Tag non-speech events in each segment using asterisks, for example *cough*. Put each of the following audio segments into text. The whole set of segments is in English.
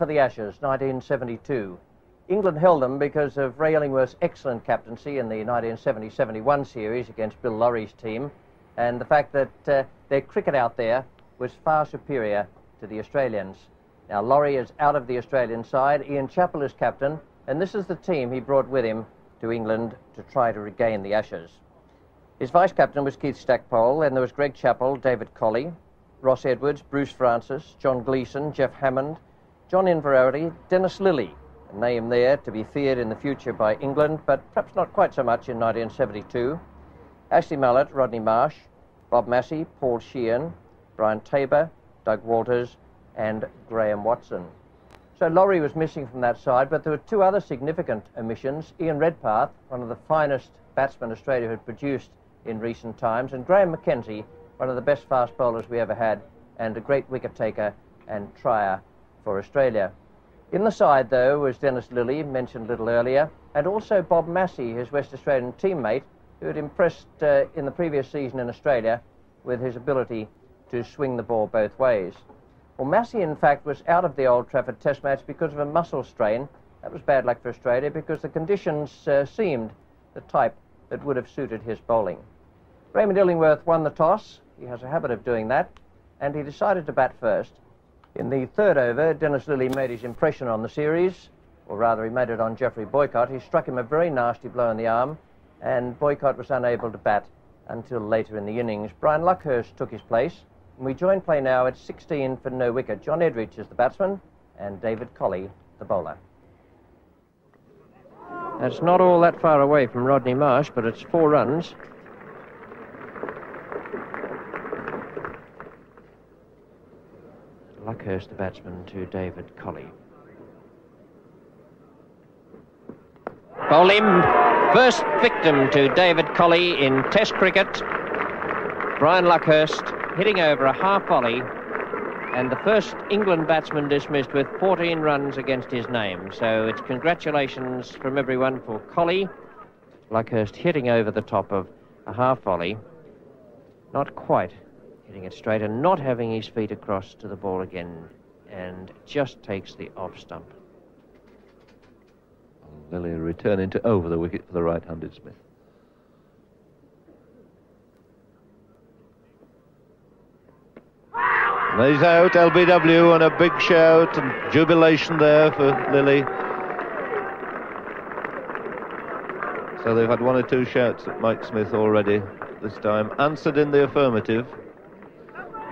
for the Ashes, 1972. England held them because of Ray Illingworth's excellent captaincy in the 1970-71 series against Bill Lawry's team, and the fact that uh, their cricket out there was far superior to the Australians. Now, Lorry is out of the Australian side. Ian Chappell is captain, and this is the team he brought with him to England to try to regain the Ashes. His vice captain was Keith Stackpole, and there was Greg Chappell, David Colley, Ross Edwards, Bruce Francis, John Gleeson, Jeff Hammond, John Inverarity, Dennis Lillee, a name there to be feared in the future by England, but perhaps not quite so much in 1972. Ashley Mallett, Rodney Marsh, Bob Massie, Paul Sheahan, Brian Taber, Doug Walters, and Graeme Watson. So Lawry was missing from that side, but there were two other significant omissions. Ian Redpath, one of the finest batsmen Australia had produced in recent times, and Graham McKenzie, one of the best fast bowlers we ever had, and a great wicket taker and trier for Australia. In the side, though, was Dennis Lillee, mentioned a little earlier, and also Bob Massie, his West Australian teammate, who had impressed uh, in the previous season in Australia with his ability to swing the ball both ways. Well, Massie, in fact, was out of the Old Trafford Test match because of a muscle strain. That was bad luck for Australia because the conditions uh, seemed the type that would have suited his bowling. Raymond Illingworth won the toss. He has a habit of doing that, and he decided to bat first. In the third over, Dennis Lillee made his impression on the series, or rather, he made it on Geoffrey Boycott. He struck him a very nasty blow in the arm, and Boycott was unable to bat until later in the innings. Brian Luckhurst took his place, and we join play now at 16 for no wicket. John Edrich is the batsman, and David Colley the bowler. That's not all that far away from Rodney Marsh, but it's four runs. Luckhurst, the batsman, to David Colley. Bowl him. First victim to David Colley in Test cricket. Brian Luckhurst hitting over a half volley. And the first England batsman dismissed with 14 runs against his name. So it's congratulations from everyone for Colley. Luckhurst hitting over the top of a half volley. Not quite hitting it straight and not having his feet across to the ball again and just takes the off stump. Lillee returning to over the wicket for the right-handed Smith. He's out, LBW, and a big shout and jubilation there for Lillee. So they've had one or two shouts at Mike Smith already this time. Answered in the affirmative.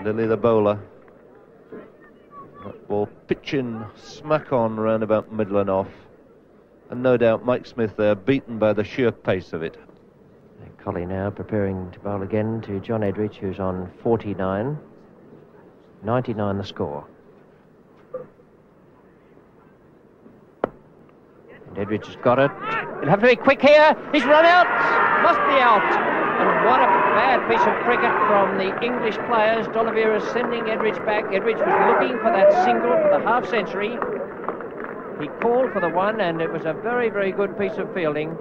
Lillee the bowler. That ball pitching smack on round about middle and off. And no doubt Mike Smith there beaten by the sheer pace of it. Colley now preparing to bowl again to John Edrich, who's on 49. 99 the score. And Edrich has got it. He'll have to be quick here. He's run out. Must be out. And what a bad piece of cricket from the English players. D'Oliveira sending Edrich back. Edrich was looking for that single for the half century. He called for the one, and it was a very, very good piece of fielding.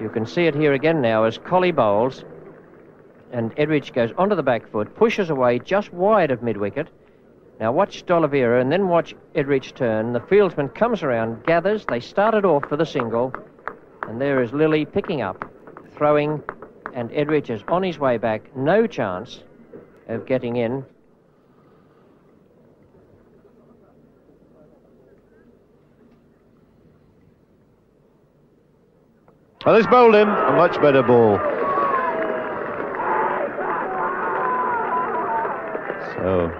You can see it here again now as Colley bowls. And Edrich goes onto the back foot, pushes away just wide of mid wicket. Now watch D'Oliveira and then watch Edrich turn. The fieldsman comes around, gathers. They started off for the single. And there is Lillee picking up, throwing and Edrich is on his way back. No chance of getting in. Well, he's bowled him. A much better ball. So,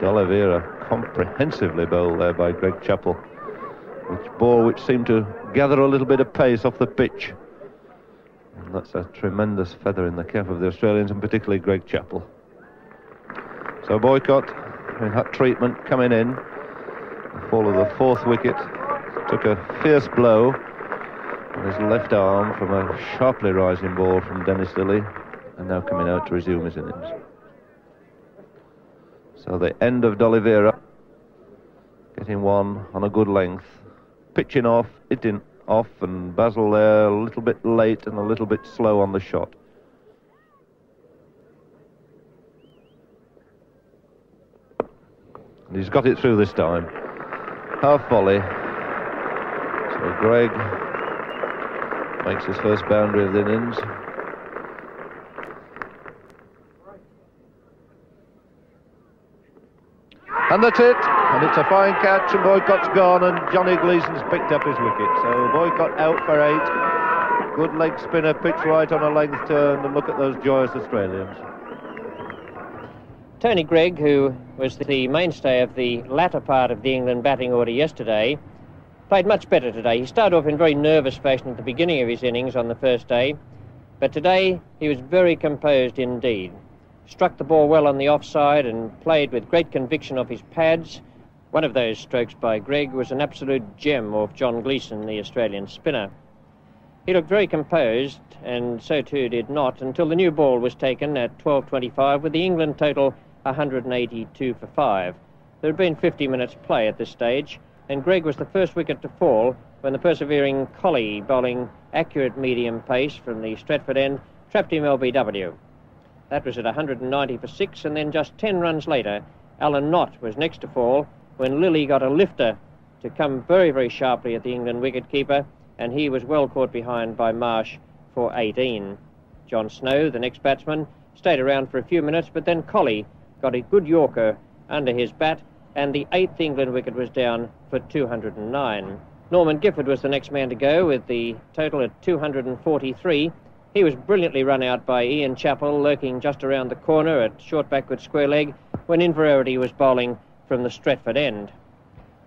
D'Oliveira comprehensively bowled there by Greg Chappell. Which ball which seemed to gather a little bit of pace off the pitch. And that's a tremendous feather in the cap of the Australians, and particularly Greg Chappell. So Boycott, in that treatment, coming in. The fall of the fourth wicket. Took a fierce blow on his left arm from a sharply rising ball from Dennis Lillee, and now coming out to resume his innings. So the end of D'Oliveira, getting one on a good length, pitching off, hitting off and Basil there a little bit late and a little bit slow on the shot. And he's got it through this time. half volley. So Greg makes his first boundary of the innings. And that's it. And it's a fine catch, and Boycott's gone, and Johnny Gleeson's picked up his wicket. So Boycott out for eight. Good leg spinner, pitch right on a length turn, and look at those joyous Australians. Tony Greig, who was the mainstay of the latter part of the England batting order yesterday, played much better today. He started off in very nervous fashion at the beginning of his innings on the first day, but today he was very composed indeed struck the ball well on the offside and played with great conviction of his pads. One of those strokes by Greig was an absolute gem of John Gleeson, the Australian spinner. He looked very composed, and so too did Knott until the new ball was taken at 12.25 with the England total 182 for 5. There had been 50 minutes play at this stage, and Greig was the first wicket to fall when the persevering Colley, bowling accurate medium pace from the Stretford end, trapped him LBW. That was at 190 for six, and then just 10 runs later, Alan Knott was next to fall when Lillee got a lifter to come very, very sharply at the England wicketkeeper, and he was well caught behind by Marsh for 18. John Snow, the next batsman, stayed around for a few minutes, but then Colley got a good Yorker under his bat, and the eighth England wicket was down for 209. Norman Gifford was the next man to go with the total at 243. He was brilliantly run out by Ian Chappell, lurking just around the corner at short backward square leg, when Inverarity was bowling from the Stretford end.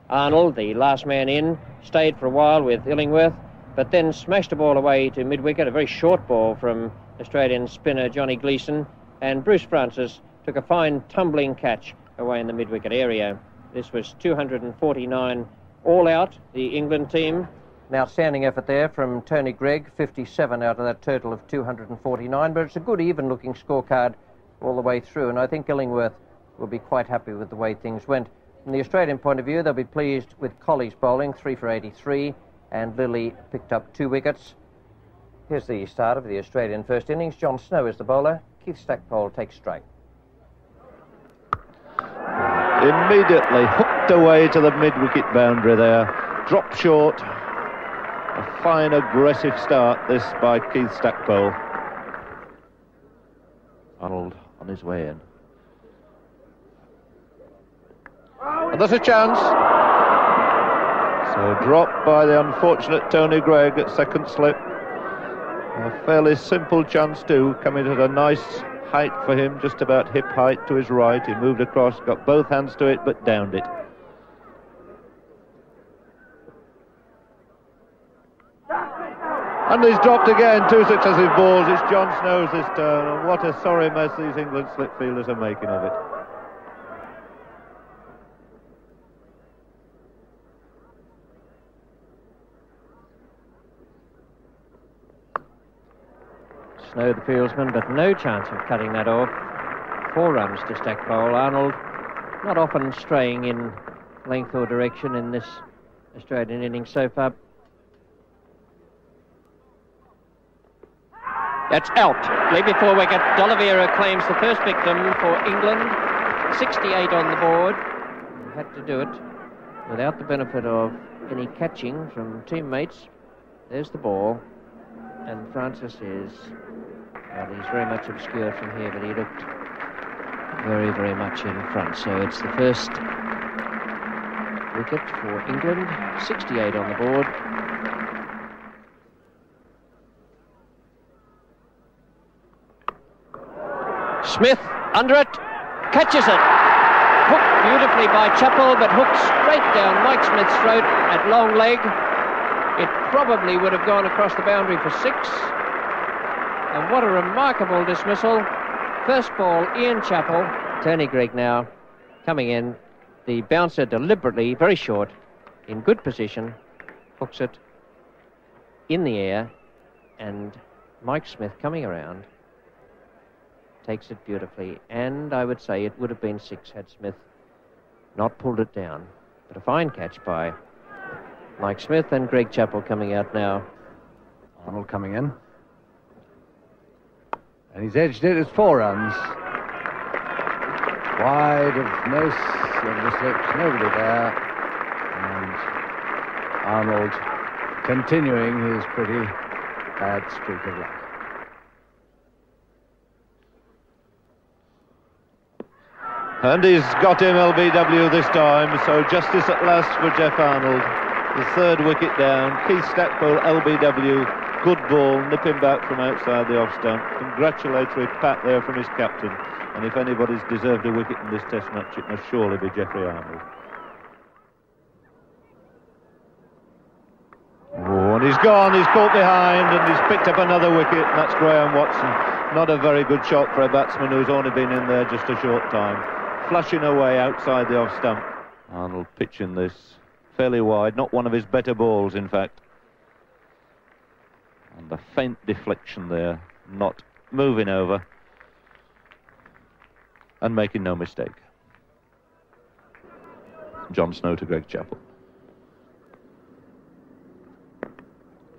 Arnold, the last man in, stayed for a while with Illingworth, but then smashed a ball away to mid wicket, a very short ball from Australian spinner Johnny Gleeson, and Bruce Francis took a fine tumbling catch away in the mid wicket area. This was 249 all out, the England team, an outstanding effort there from Tony Greig, 57 out of that total of 249, but it's a good, even looking scorecard all the way through, and I think Illingworth will be quite happy with the way things went. From the Australian point of view, they'll be pleased with Colley's bowling, 3 for 83, and Lillee picked up two wickets. Here's the start of the Australian first innings. John Snow is the bowler. Keith Stackpole takes strike. Immediately hooked away to the mid-wicket boundary there. Dropped short, a fine aggressive start this by Keith Stackpole. Arnold on his way in. And there's a chance. So dropped by the unfortunate Tony Greig at second slip. A fairly simple chance too, coming at a nice height for him, just about hip height to his right. He moved across, got both hands to it, but downed it. And he's dropped again, two successive balls. It's John Snow's this turn. And what a sorry mess these England slip fielders are making of it. Snow the fieldsman, but no chance of cutting that off. Four runs to Stackpole. Arnold not often straying in length or direction in this Australian innings so far. That's out. Play before wicket. D'Oliveira claims the first victim for England. 68 on the board. Had to do it without the benefit of any catching from teammates. There's the ball. And Francis is, well, he's very much obscured from here, but he looked very, very much in front. So it's the first wicket for England. 68 on the board. Smith under it, catches it. Hooked beautifully by Chappell, but hooked straight down Mike Smith's throat at long leg. It probably would have gone across the boundary for six. And what a remarkable dismissal. First ball, Ian Chappell. Tony Greig now coming in. The bouncer deliberately, very short, in good position, hooks it in the air, and Mike Smith coming around takes it beautifully. And I would say it would have been six had Smith not pulled it down. But a fine catch by Mike Smith and Greg Chappell coming out now. Arnold coming in. And he's edged it as four runs. Wide of most of the slips, nobody there. And Arnold continuing his pretty bad streak of luck. And he's got him LBW this time, so justice at last for Geoff Arnold. The third wicket down. Keith Stackpole, LBW, good ball, nipping back from outside the off stump. Congratulatory pat there from his captain. And if anybody's deserved a wicket in this test match, it must surely be Geoffrey Arnold. Oh, and he's gone, he's caught behind, and he's picked up another wicket, and that's Graeme Watson. Not a very good shot for a batsman who's only been in there just a short time flashing away outside the off stump. Arnold pitching this fairly wide, not one of his better balls, in fact. And the faint deflection there, not moving over and making no mistake. John Snow to Greg Chappell.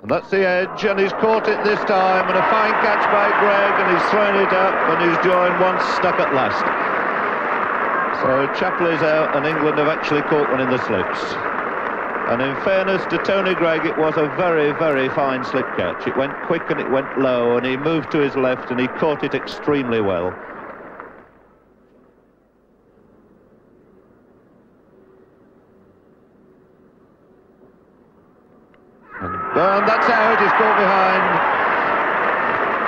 And that's the edge, and he's caught it this time, and a fine catch by Greg, and he's thrown it up, and he's joined one stuck at last. So Chappell is out and England have actually caught one in the slips. And in fairness to Tony Greig, it was a very, very fine slip catch. It went quick and it went low and he moved to his left and he caught it extremely well. And that's out, he's caught behind.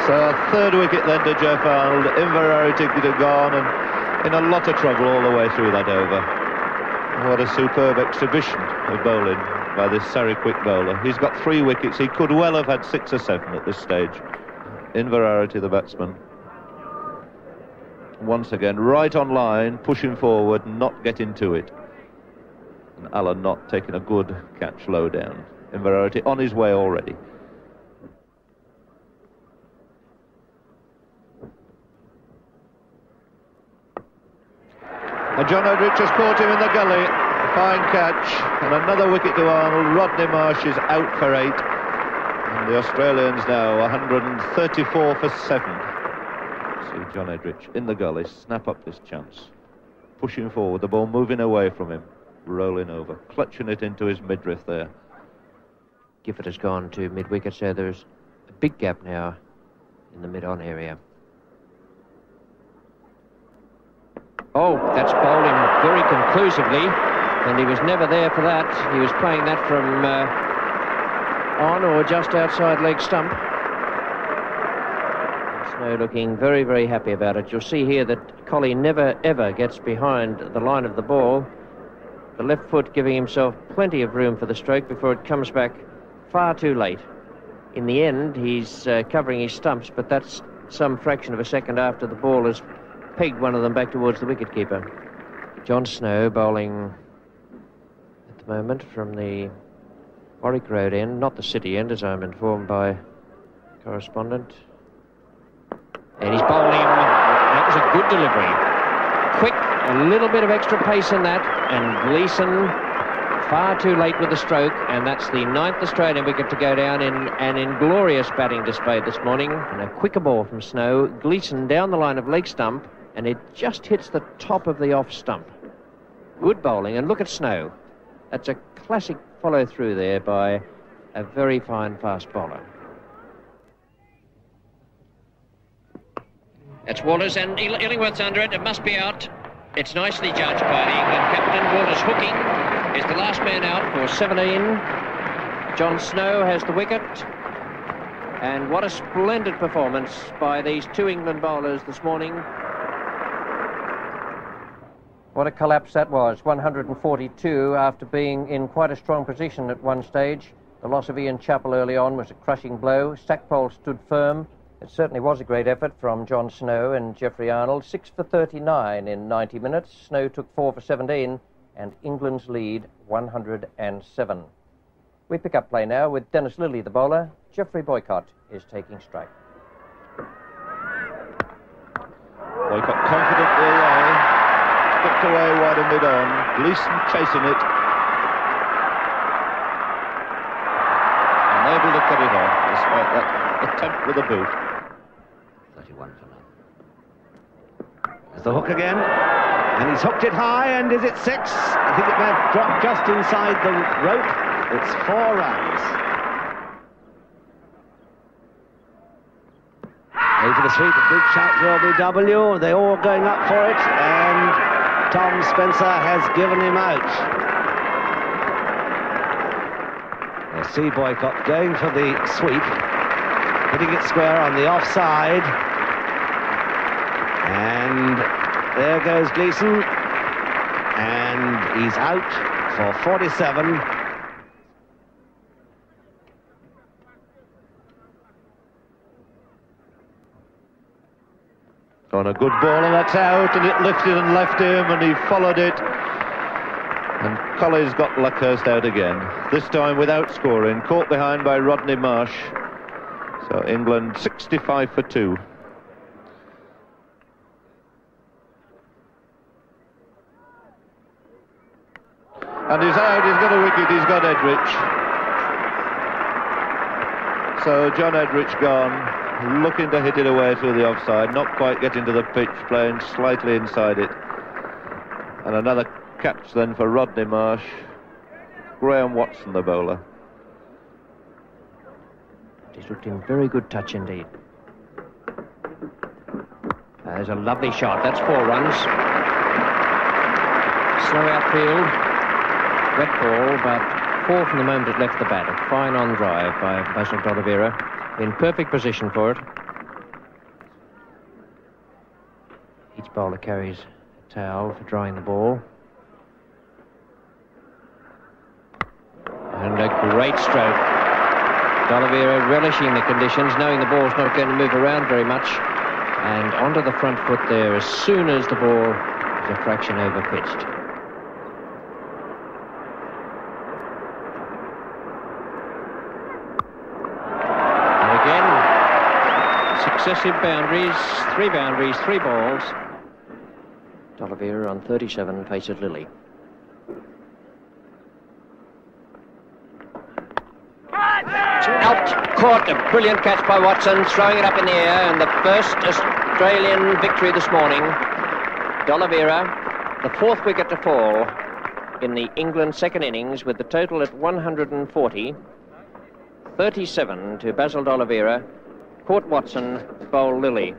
So a third wicket then to Geoff Arnold. Inverarity could have gone and in a lot of trouble all the way through that over. What a superb exhibition of bowling by this Surrey quick bowler. He's got three wickets. He could well have had six or seven at this stage. Inverarity, the batsman. Once again, right on line, pushing forward, not getting to it. And Alan Knott taking a good catch low down. Inverarity on his way already. And John Edrich has caught him in the gully. A fine catch. And another wicket to Arnold. Rodney Marsh is out for eight. And the Australians now 134 for seven. See John Edrich in the gully. Snap up this chance. Pushing forward. The ball moving away from him. Rolling over. Clutching it into his midriff there. Gifford has gone to mid-wicket, so there's a big gap now in the mid-on area. Oh, that's him very conclusively, and he was never there for that. He was playing that from uh, on or just outside leg stump. Snow looking very, very happy about it. You'll see here that Colley never, ever gets behind the line of the ball. The left foot giving himself plenty of room for the stroke before it comes back far too late. In the end, he's uh, covering his stumps, but that's some fraction of a second after the ball is pegged one of them back towards the wicketkeeper. John Snow bowling at the moment from the Warwick Road end, not the city end, as I'm informed by correspondent. And he's bowling. That was a good delivery. Quick, a little bit of extra pace in that, and Gleeson far too late with the stroke, and that's the ninth Australian wicket to go down in an inglorious batting display this morning. And a quicker ball from Snow. Gleeson down the line of leg stump, and it just hits the top of the off stump. Good bowling, and look at Snow. That's a classic follow through there by a very fine fast bowler. That's Walters, and Illingworth's under it. It must be out. It's nicely judged by the England captain. Walters hooking is the last man out for 17. John Snow has the wicket. And what a splendid performance by these two England bowlers this morning. What a collapse that was. 142 after being in quite a strong position at one stage. The loss of Ian Chappell early on was a crushing blow. Stackpole stood firm. It certainly was a great effort from John Snow and Geoffrey Arnold. 6 for 39 in 90 minutes. Snow took 4 for 17 and England's lead 107. We pick up play now with Dennis Lillee, the bowler. Geoffrey Boycott is taking strike. Boycott away wide and mid on. Gleeson chasing it. Unable to cut it off despite that attempt with a boot. 31 for none. There's the hook again. And he's hooked it high, and is it six? I think it may have dropped just inside the rope. It's four runs. Over the sweep, a big shout for LBW. They're all going up for it, and Tom Spencer has given him out. The Sea Boycott going for the sweep, hitting it square on the offside. And there goes Gleeson. And he's out for 47. On a good ball, and that's out, and it lifted and left him, and he followed it. And Colley's got Luckhurst out again, this time without scoring, caught behind by Rodney Marsh. So England 65 for two. And he's out, he's got a wicket, he's got Edrich. So John Edrich gone, looking to hit it away through the offside, not quite getting to the pitch, playing slightly inside it. And another catch then for Rodney Marsh. Graeme Watson, the bowler. He's looked in very good touch indeed. There's a lovely shot. That's four runs. Slow outfield. Wet ball, but four from the moment it left the bat. A fine on drive by Basil D'Oliveira. In perfect position for it. Each bowler carries a towel for drying the ball. And a great stroke. D'Oliveira relishing the conditions, knowing the ball's not going to move around very much. And onto the front foot there as soon as the ball is a fraction over pitched. And again, successive boundaries, three boundaries, three balls. D'Oliveira on 37 faces Lillee. Out, caught, a brilliant catch by Watson, throwing it up in the air, and the first Australian victory this morning. D'Oliveira, the fourth wicket to fall in the England second innings, with the total at 140. 37 to Basil D'Oliveira, caught Watson, Lillee.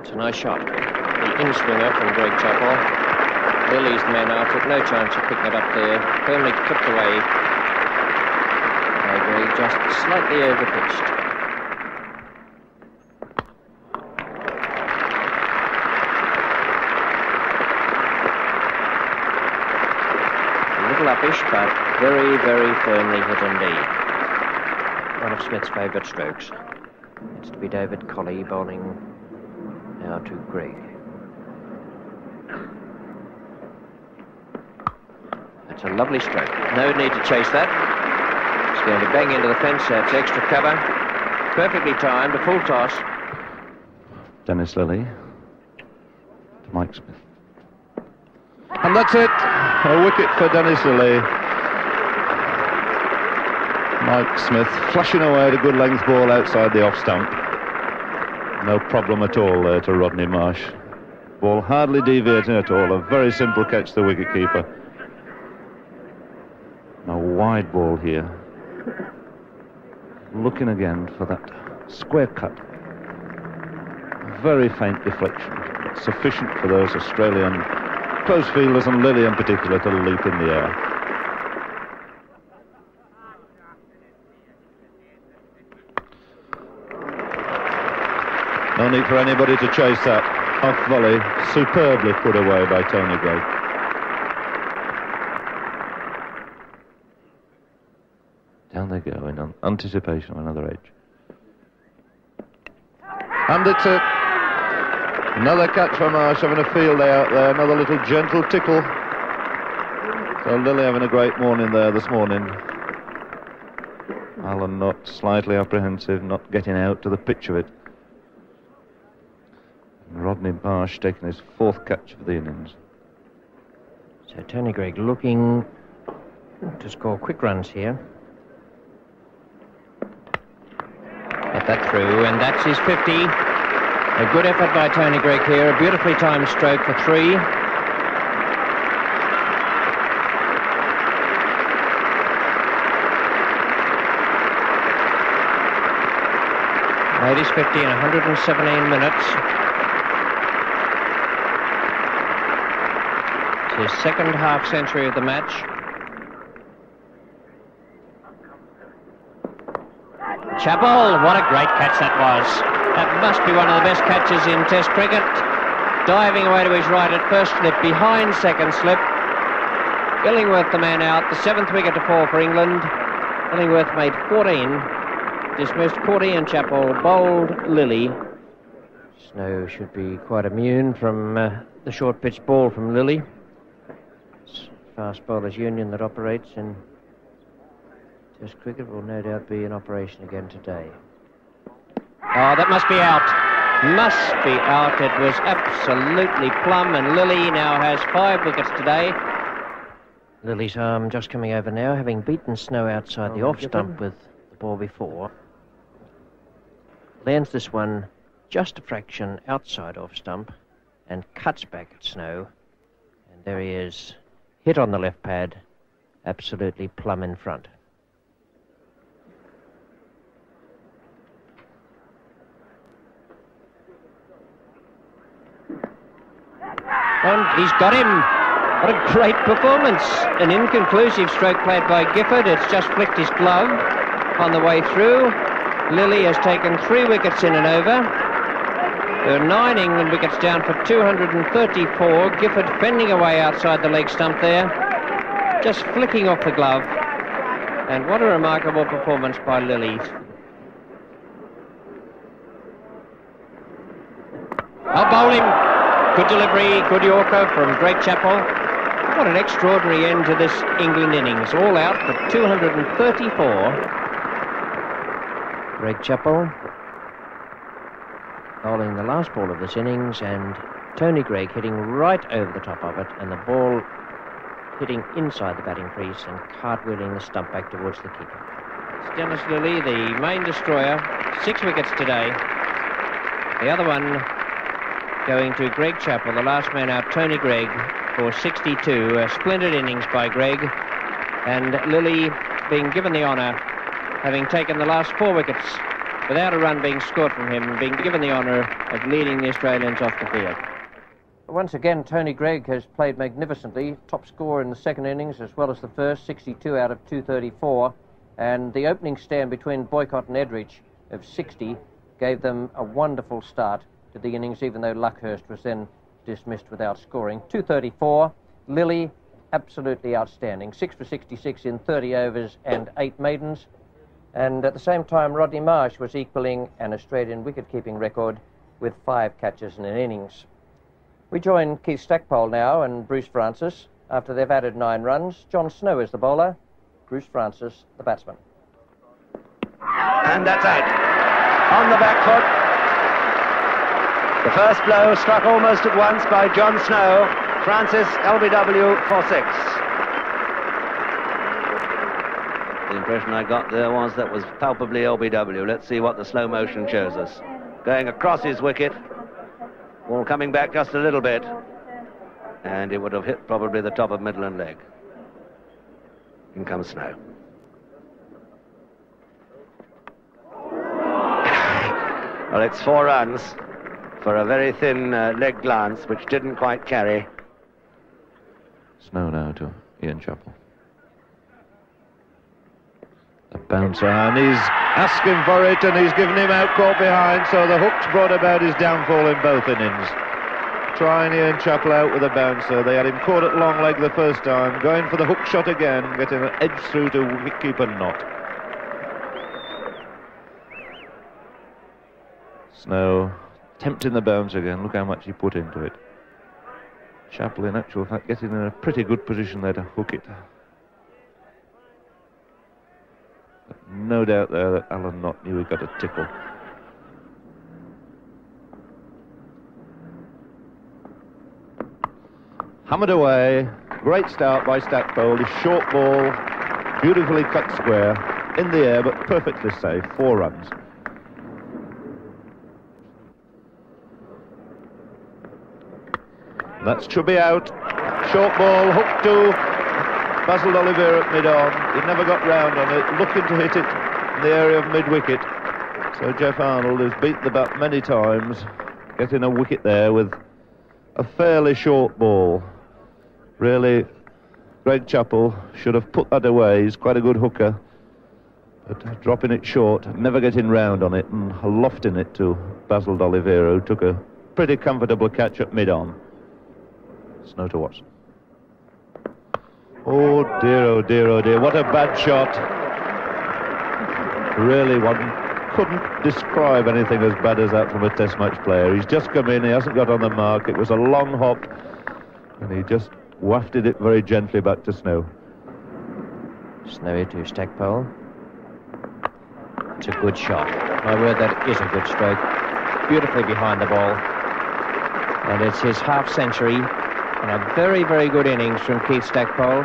It's a nice shot. The in swinger from Greg Chappell. Lillee's the man out, took no chance of picking it up there. Firmly clipped away by Greg, just slightly overpitched. A little but very, very firmly hit indeed. One of Smith's favourite strokes. It's to be David Colley bowling now to Greg. That's a lovely stroke. No need to chase that. It's going to bang into the fence. That's extra cover. Perfectly timed. A full toss. Dennis Lillee to Mike Smith. And that's it. A wicket for Dennis Lillee. Mike Smith flashing away at a good length ball outside the off stump. No problem at all there to Rodney Marsh. Ball hardly deviating at all. A very simple catch, the wicket keeper. A wide ball here. Looking again for that square cut. Very faint deflection. Sufficient for those Australian close fielders and Lillee in particular to leap in the air. No need for anybody to chase that. Off volley, superbly put away by Tony Greig. Down they go in anticipation of another edge. And it's a, another catch for Marsh having a field day out there, another little gentle tickle. So Lillee having a great morning there this morning. Alan Knott slightly apprehensive, not getting out to the pitch of it. Rodney Marsh taking his fourth catch of the innings. So Tony Greig looking to score quick runs here. Get that through, and that's his 50. A good effort by Tony Greig here, a beautifully timed stroke for three. 50 in 117 minutes. It's his second half century of the match. Chappell, what a great catch that was. That must be one of the best catches in Test cricket. Diving away to his right at first slip, behind second slip. Illingworth the man out, the seventh wicket to fall for England. Illingworth made 14 dismissed Cordy and Chappell, bowled Lillee. Snow should be quite immune from uh, the short pitch ball from Lillee. It's fast bowlers union that operates in Test cricket will no doubt be in operation again today. Oh, that must be out. Must be out. It was absolutely plumb, and Lillee now has five wickets today. Lillee's arm just coming over now, having beaten Snow outside oh, the off stump with the ball before lands this one just a fraction outside off stump and cuts back at Snow. And there he is, hit on the left pad, absolutely plumb in front. And he's got him. What a great performance. An inconclusive stroke played by Gifford. It's just flicked his glove on the way through. Lillee has taken three wickets in and over. There are nine England wickets down for 234. Gifford fending away outside the leg stump there, just flicking off the glove. And what a remarkable performance by Lillee. I'll bowl him. Good delivery, good Yorker from Greg Chappell. What an extraordinary end to this England innings. All out for 234. Greg Chappell bowling the last ball of this innings and Tony Greig hitting right over the top of it and the ball hitting inside the batting crease and cartwheeling the stump back towards the keeper. Dennis Lillee, the main destroyer, six wickets today. The other one going to Greg Chappell, the last man out, Tony Greig, for 62. A splendid innings by Greig. And Lillee being given the honour having taken the last four wickets without a run being scored from him and being given the honour of leading the Australians off the field. Once again, Tony Greig has played magnificently. Top score in the second innings as well as the first, 62 out of 234. And the opening stand between Boycott and Edrich of 60 gave them a wonderful start to the innings, even though Luckhurst was then dismissed without scoring. 234. Lillee, absolutely outstanding. 6 for 66 in 30 overs and 8 maidens. And at the same time, Rodney Marsh was equaling an Australian wicket-keeping record with five catches in an innings. We join Keith Stackpole now and Bruce Francis. After they've added nine runs, John Snow is the bowler, Bruce Francis the batsman. And that's out. On the back foot. The first blow struck almost at once by John Snow. Francis LBW for six. The impression I got there was that was palpably LBW. Let's see what the slow motion shows us. Going across his wicket. Ball coming back just a little bit. And it would have hit probably the top of middle and leg. In comes Snow. *laughs* well, it's four runs for a very thin uh, leg glance, which didn't quite carry. Snow now to Ian Chappell. A bouncer, and he's asking for it, and he's given him out caught behind, so the hook's brought about his downfall in both innings. Trying Ian Chappell out with a bouncer. They had him caught at long leg the first time, going for the hook shot again, getting an edge through to wicketkeeper Knott. Snow tempting the bounce again. Look how much he put into it. Chappell, in actual fact, getting in a pretty good position there to hook it. no doubt there that Alan Knott knew he got a tickle. Hammered away. Great start by Stackpole. His short ball, beautifully cut square, in the air, but perfectly safe. Four runs. That's Chubby out. Short ball, hooked to Basil D'Oliveira at mid-on. He never got round on it, looking to hit it in the area of mid-wicket. So Geoff Arnold has beat the bat many times, getting a wicket there with a fairly short ball. Really, Greg Chappell should have put that away. He's quite a good hooker. But uh, dropping it short, never getting round on it, and lofting it to Basil D'Oliveira, who took a pretty comfortable catch at mid-on. Snow to Watson. Oh dear, oh dear, oh dear, what a bad shot. Really one couldn't describe anything as bad as that from a test match player. He's just come in, he hasn't got on the mark, it was a long hop, and he just wafted it very gently back to Snow. Snowy to Stackpole. It's a good shot. My word, that is a good stroke. Beautifully behind the ball. And it's his half century and a very, very good innings from Keith Stackpole.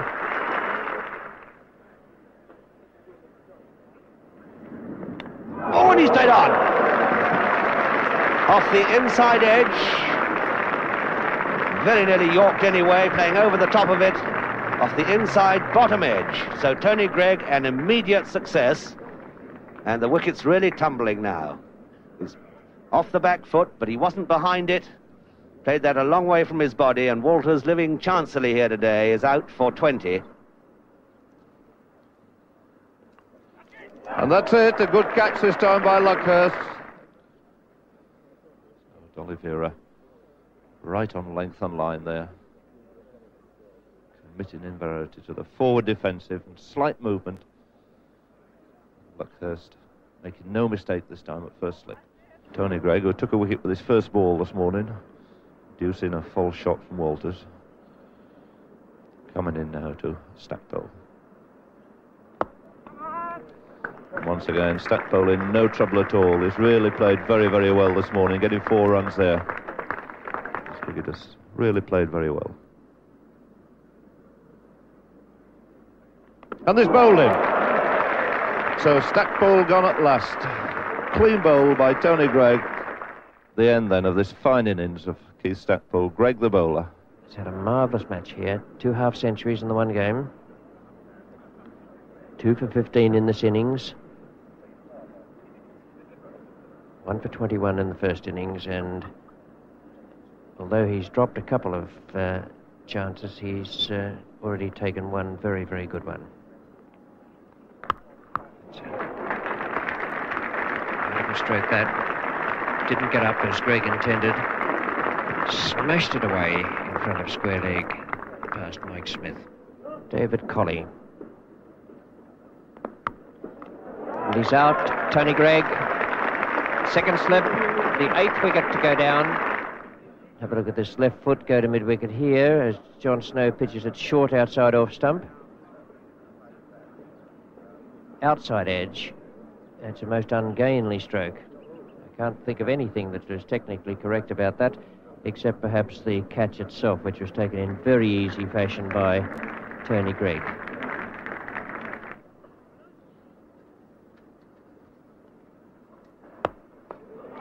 Oh, and he stayed on. Off the inside edge. Very nearly Yorked anyway, playing over the top of it. Off the inside bottom edge. So Tony Greig, an immediate success. And the wicket's really tumbling now. He's off the back foot, but he wasn't behind it. Played that a long way from his body, and Walters, living chancellor here today, is out for 20. And that's it, a good catch this time by Luckhurst. Oh, D'Oliveira right on length and line there. Committing invariably to the forward defensive and slight movement. Luckhurst making no mistake this time at first slip. Tony Greig, who took a wicket with his first ball this morning, inducing a false shot from Walters. Coming in now to Stackpole. Once again, Stackpole in no trouble at all. He's really played very, very well this morning, getting four runs there. Has really played very well. And there's bowling. So Stackpole gone at last. Clean bowl by Tony Greig. The end then of this fine innings of Keith Stackpole. Greig the bowler. He's had a marvellous match here. Two half centuries in the one game. Two for 15 in this innings. One for 21 in the first innings, and although he's dropped a couple of uh, chances, he's uh, already taken one very, very good one. Stroke that. Didn't get up as Greg intended. Smashed it away in front of square leg past Mike Smith. David Colley. And he's out. Tony Greig. Second slip. The eighth wicket to go down. Have a look at this left foot go to mid wicket here as John Snow pitches it short outside off stump. Outside edge. That's a most ungainly stroke. I can't think of anything that was technically correct about that, except perhaps the catch itself, which was taken in very easy fashion by Tony Greig.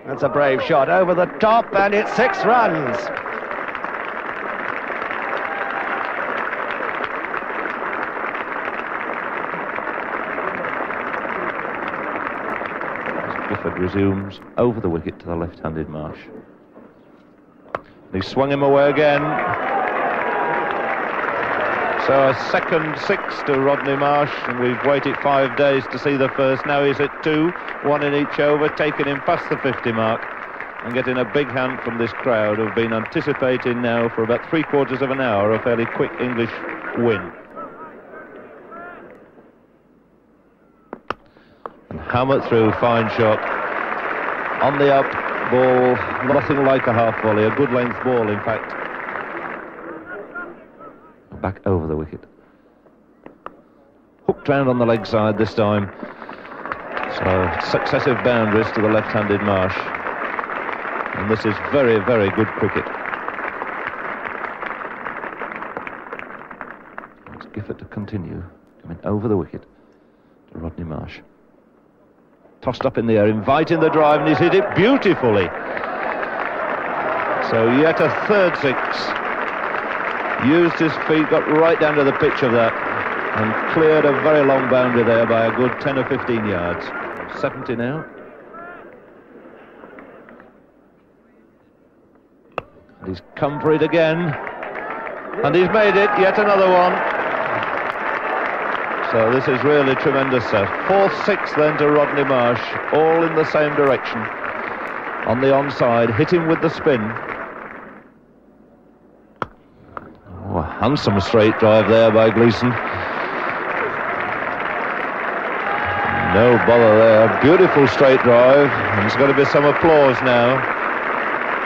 That's a brave shot over the top, and it's six runs. Gifford resumes over the wicket to the left-handed Marsh. He swung him away again. So a second six to Rodney Marsh, and we've waited five days to see the first. Now he's at two, one in each over, taking him past the 50 mark and getting a big hand from this crowd who've been anticipating now for about three quarters of an hour a fairly quick English win. And hammered through, fine shot. On the up, ball, nothing like a half volley, a good length ball, in fact. Back over the wicket. Hooked round on the leg side this time. So successive boundaries to the left-handed Marsh. And this is very, very good cricket. It's Gifford to continue, coming over the wicket to Rodney Marsh. Tossed up in the air, inviting the drive, and he's hit it beautifully. So yet a third six used his feet, got right down to the pitch of that, and cleared a very long boundary there by a good 10 or 15 yards. 70 now. And he's come for it again. And he's made it, yet another one. So this is really tremendous set. Fourth, sixth then to Rodney Marsh, all in the same direction. On the onside, hit him with the spin. Oh, a handsome straight drive there by Gleeson. No bother there. Beautiful straight drive. And there's got to be some applause now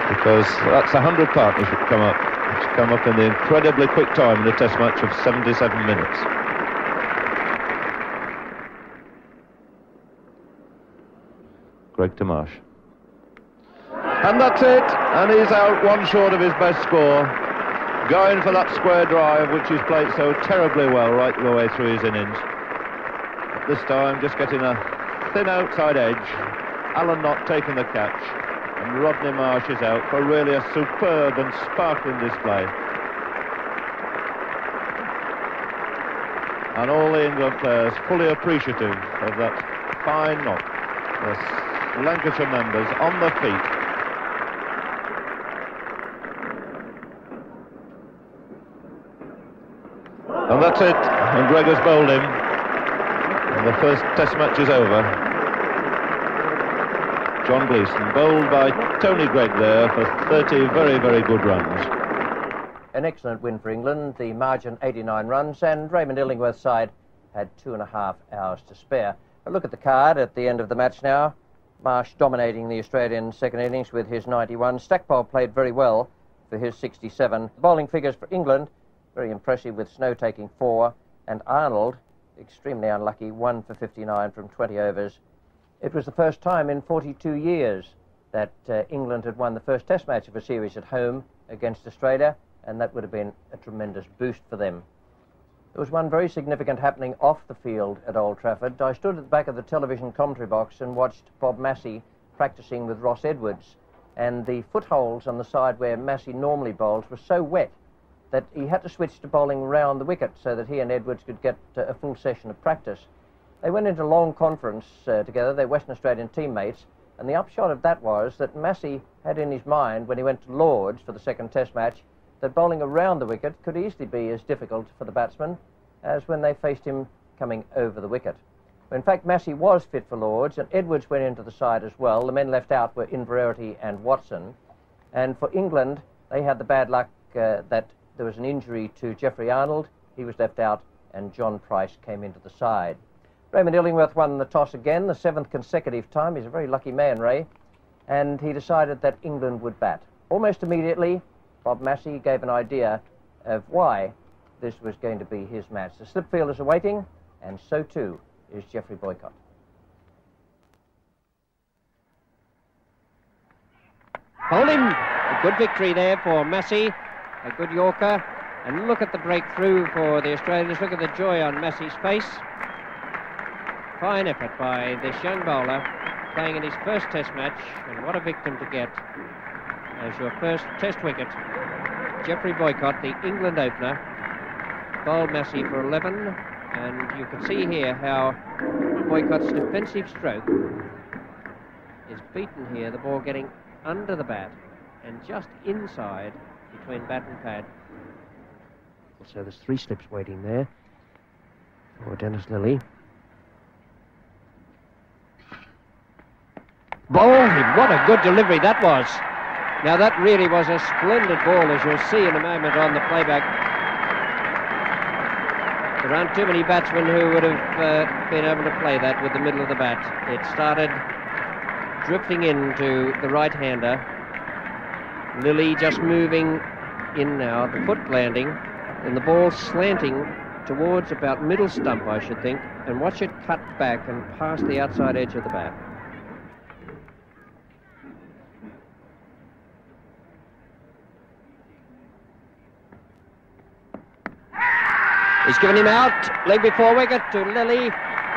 because that's a 100 partnership come up. It's come up in the incredibly quick time in a test match of 77 minutes. Greig to Marsh. And that's it. And he's out one short of his best score. Going for that square drive, which he's played so terribly well right the way through his innings. But this time, just getting a thin outside edge. Alan Knott taking the catch. And Rodney Marsh is out for really a superb and sparkling display. And all the England players fully appreciative of that fine knock. The Lancashire members on the feet. And that's it. And Greig has bowled him. And the first test match is over. John Gleeson, bowled by Tony Greig there for 30 very, very good runs. An excellent win for England, the margin 89 runs, and Raymond Illingworth's side had two and a half hours to spare. A look at the card at the end of the match now. Marsh dominating the Australian second innings with his 91. Stackpole played very well for his 67. The bowling figures for England very impressive with Snow taking four, and Arnold, extremely unlucky, one for 59 from 20 overs. It was the first time in 42 years that uh, England had won the first Test match of a series at home against Australia, and that would have been a tremendous boost for them. There was one very significant happening off the field at Old Trafford. I stood at the back of the television commentary box and watched Bob Massie practicing with Ross Edwards, and the footholds on the side where Massie normally bowls were so wet that he had to switch to bowling round the wicket so that he and Edwards could get uh, a full session of practice. They went into a long conference uh, together, they're Western Australian teammates, and the upshot of that was that Massie had in his mind, when he went to Lords for the second test match, that bowling around the wicket could easily be as difficult for the batsman as when they faced him coming over the wicket. In fact, Massie was fit for Lords, and Edwards went into the side as well. The men left out were Inverarity and Watson. And for England, they had the bad luck uh, that there was an injury to Geoffrey Arnold. He was left out, and John Price came into the side. Raymond Illingworth won the toss again, the seventh consecutive time. He's a very lucky man, Ray. And he decided that England would bat. Almost immediately, Bob Massie gave an idea of why this was going to be his match. The slip field is awaiting, and so too is Geoffrey Boycott. Hold him. A good victory there for Massie, a good Yorker. And look at the breakthrough for the Australians. Look at the joy on Massie's face. Fine effort by this young bowler playing in his first test match. And what a victim to get as your first test wicket. Geoffrey Boycott, the England opener, bowled Massie for 11. And you can see here how Boycott's defensive stroke is beaten here, the ball getting under the bat and just inside between bat and pad. So there's three slips waiting there for Dennis Lillee. Ball What a good delivery that was. Now that really was a splendid ball, as you'll see in a moment on the playback. There aren't too many batsmen who would have uh, been able to play that with the middle of the bat. It started drifting into the right-hander. Lillee just moving in now, the foot landing, and the ball slanting towards about middle stump, I should think, and watch it cut back and past the outside edge of the bat. He's given him out, leg before wicket to Lillee.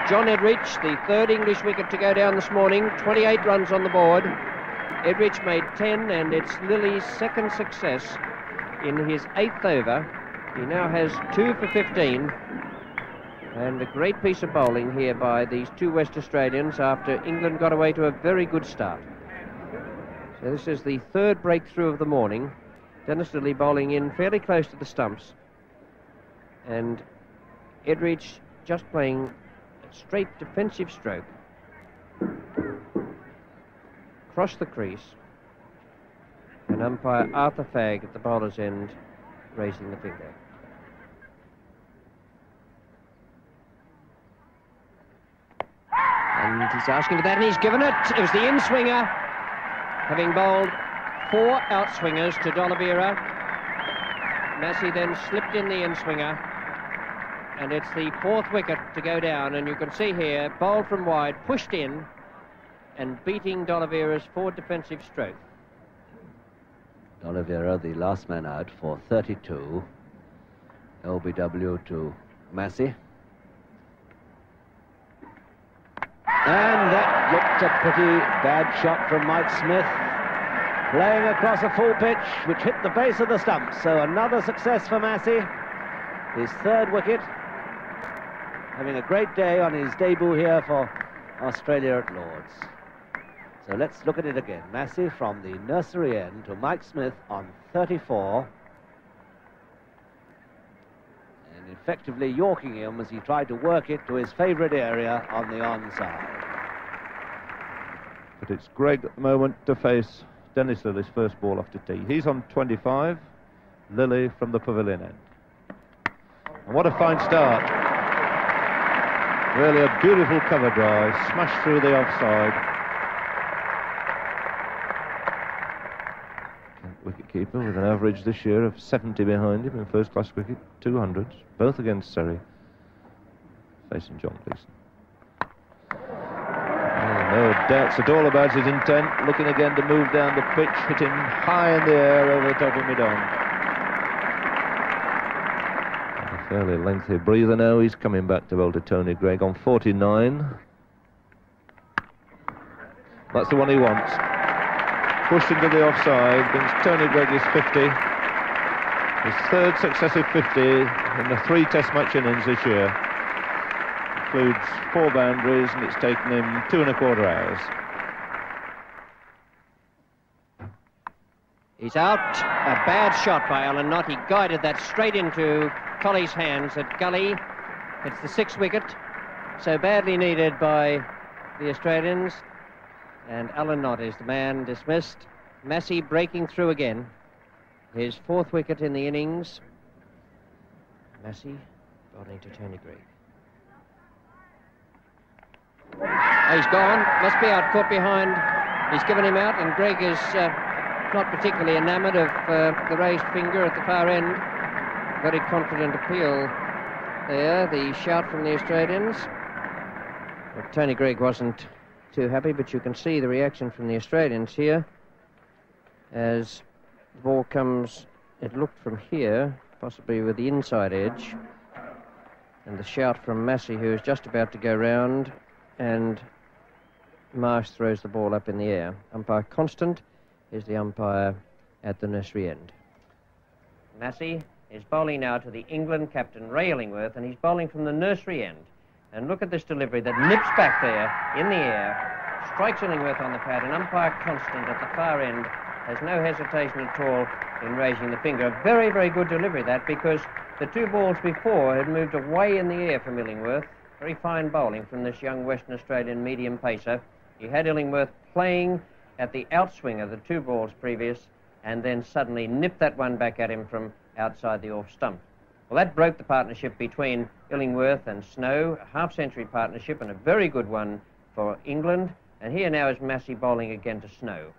John Edrich, the third English wicket to go down this morning, 28 runs on the board. Edrich made 10, and it's Lillee's second success in his eighth over He now has two for 15. And a great piece of bowling here by these two West Australians after England got away to a very good start. So this is the third breakthrough of the morning. Dennis Lillee bowling in fairly close to the stumps. And Edrich just playing a straight defensive stroke. Cross the crease. And umpire Arthur Fagg at the bowler's end raising the finger. And he's asking for that, and he's given it. It was the in-swinger, having bowled four outswingers to D'Oliveira. Massie then slipped in the in-swinger, and it's the fourth wicket to go down. And you can see here, bowled from wide, pushed in, and beating D'Oliveira's forward defensive stroke. D'Oliveira, the last man out for 32. LBW to Massie. And that looked a pretty bad shot from Mike Smith. Playing across a full pitch, which hit the base of the stump. So another success for Massie. His third wicket. Having a great day on his debut here for Australia at Lords. So let's look at it again. Massie from the nursery end to Mike Smith on 34. And effectively yorking him as he tried to work it to his favourite area on the onside. But it's Greig at the moment to face Dennis Lillee's first ball after tea. He's on 25, Lillee from the pavilion end. And what a fine start. Really a beautiful cover drive, smashed through the offside. Wicket-keeper with an average this year of 70 behind him in first-class cricket, 200s, both against Surrey. Facing John Gleeson. No doubts at all about his intent. Looking again to move down the pitch, hitting high in the air over the top of mid-on. A fairly lengthy breather now. He's coming back to to Tony Greig on 49. That's the one he wants. Pushed into the offside, brings Tony Greig his 50. His third successive 50 in the three test match innings this year includes four boundaries and it's taken him two and a quarter hours. He's out. A bad shot by Alan Knott. He guided that straight into Colley's hands at Gully. It's the sixth wicket, so badly needed by the Australians. And Alan Knott is the man dismissed. Massie breaking through again. His fourth wicket in the innings. Massie bowling to Tony Greig. Oh, he's gone. Must be out, caught behind. He's given him out, and Greig is uh, not particularly enamoured of uh, the raised finger at the far end. Very confident appeal there. The shout from the Australians. But Tony Greig wasn't too happy, but you can see the reaction from the Australians here as the ball comes. It looked from here, possibly with the inside edge. And the shout from Massie, who is just about to go round, and Marsh throws the ball up in the air. Umpire Constant is the umpire at the nursery end. Massie is bowling now to the England captain Ray Illingworth, and he's bowling from the nursery end. And look at this delivery that nips back there in the air, strikes Illingworth on the pad, and umpire Constant at the far end has no hesitation at all in raising the finger. A very, very good delivery that because the two balls before had moved away in the air from Illingworth. Very fine bowling from this young Western Australian medium pacer. He had Illingworth playing at the outswing of the two balls previous and then suddenly nipped that one back at him from outside the off stump. Well, that broke the partnership between Illingworth and Snow, a half-century partnership and a very good one for England. And here now is Massie bowling again to Snow.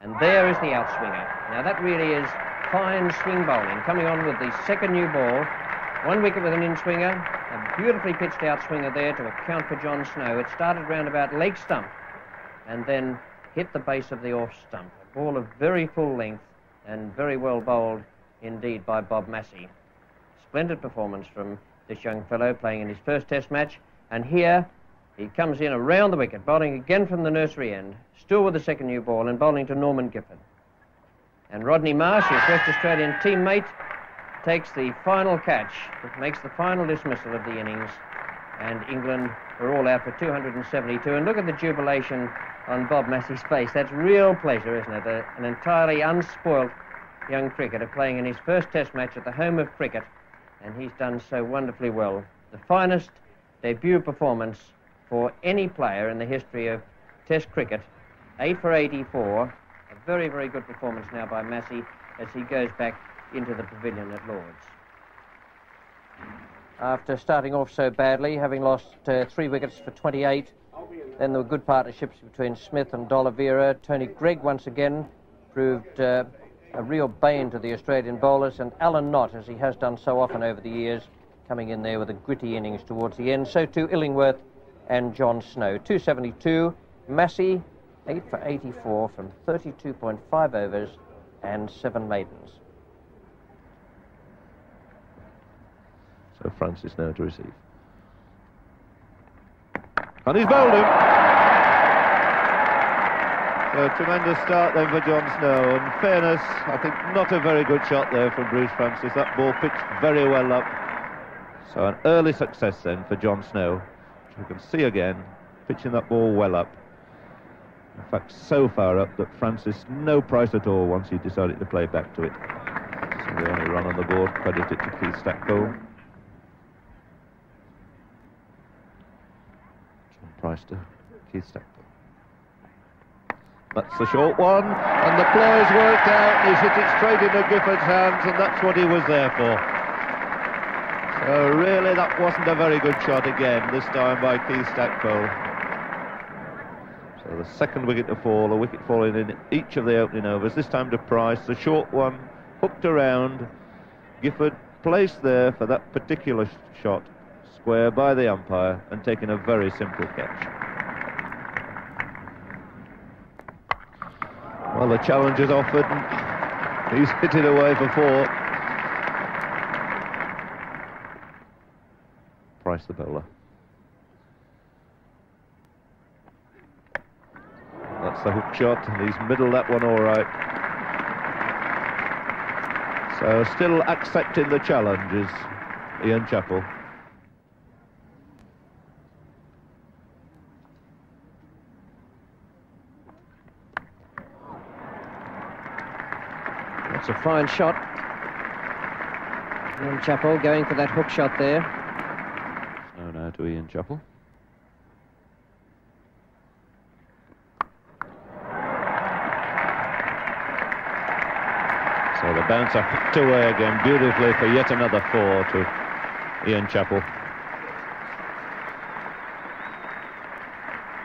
And there is the outswinger. Now that really is fine swing bowling, coming on with the second new ball. One wicket with an in-swinger, a beautifully pitched outswinger there to account for John Snow. It started round about leg stump and then hit the base of the off stump. A ball of very full length and very well bowled indeed by Bob Massie. Splendid performance from this young fellow playing in his first test match. And here he comes in around the wicket, bowling again from the nursery end, still with the second new ball and bowling to Norman Gifford. And Rodney Marsh, his West Australian teammate, takes the final catch, makes the final dismissal of the innings, and England are all out for 272. And look at the jubilation on Bob Massie's face. That's real pleasure, isn't it? A, an entirely unspoilt young cricketer playing in his first Test match at the home of cricket, and he's done so wonderfully well. The finest debut performance for any player in the history of Test cricket. 8 for 84. A very, very good performance now by Massie as he goes back into the pavilion at Lord's. After starting off so badly, having lost uh, three wickets for 28, then there were good partnerships between Smith and D'Oliveira. Tony Greig once again proved uh, a real bane to the Australian bowlers, and Alan Knott, as he has done so often over the years, coming in there with a gritty innings towards the end. So too Illingworth and John Snow. 272. Massie, 8 for 84 from 32.5 overs and 7 maidens. So Francis now to receive. And he's bowled him. A tremendous start then for John Snow. In fairness, I think not a very good shot there from Bruce Francis. That ball pitched very well up. So an early success then for John Snow, which we can see again, pitching that ball well up. In fact, so far up that Francis no price at all once he decided to play back to it. So the only run on the board, credit it to Keith Stackpole. John Price to Keith Stackpole. That's the short one, and the play's worked out, and he's hit it straight into Gifford's hands, and that's what he was there for. So really, that wasn't a very good shot again, this time by Keith Stackpole. So the second wicket to fall, a wicket falling in each of the opening overs, this time to Price, the short one, hooked around, Gifford placed there for that particular shot, square by the umpire and taking a very simple catch. Well, the challenge is offered he's hit it away for four. Price the bowler. That's the hook shot and he's middled that one all right. So still accepting the challenge is Ian Chappell. A fine shot. Ian Chappell going for that hook shot there. So now to Ian Chappell. So the bouncer hooked away again beautifully for yet another four to Ian Chappell.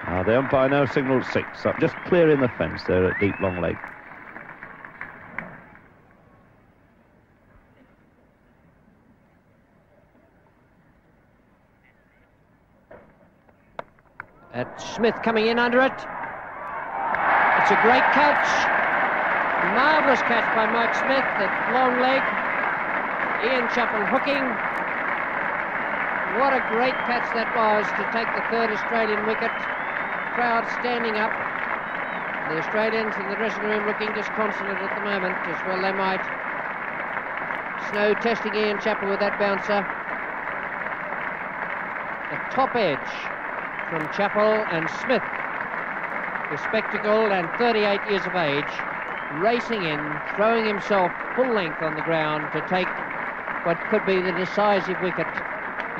Uh, the umpire now signals six, so just clearing the fence there at deep long leg. At Smith coming in under it. It's a great catch. Marvellous catch by Mike Smith at long leg. Ian Chappell hooking. What a great catch that was to take the third Australian wicket. Crowd standing up. The Australians in the dressing room looking disconsolate at the moment, as well they might. Snow testing Ian Chappell with that bouncer. The top edge from Chappell and Smith, bespectacled and 38 years of age, racing in, throwing himself full length on the ground to take what could be the decisive wicket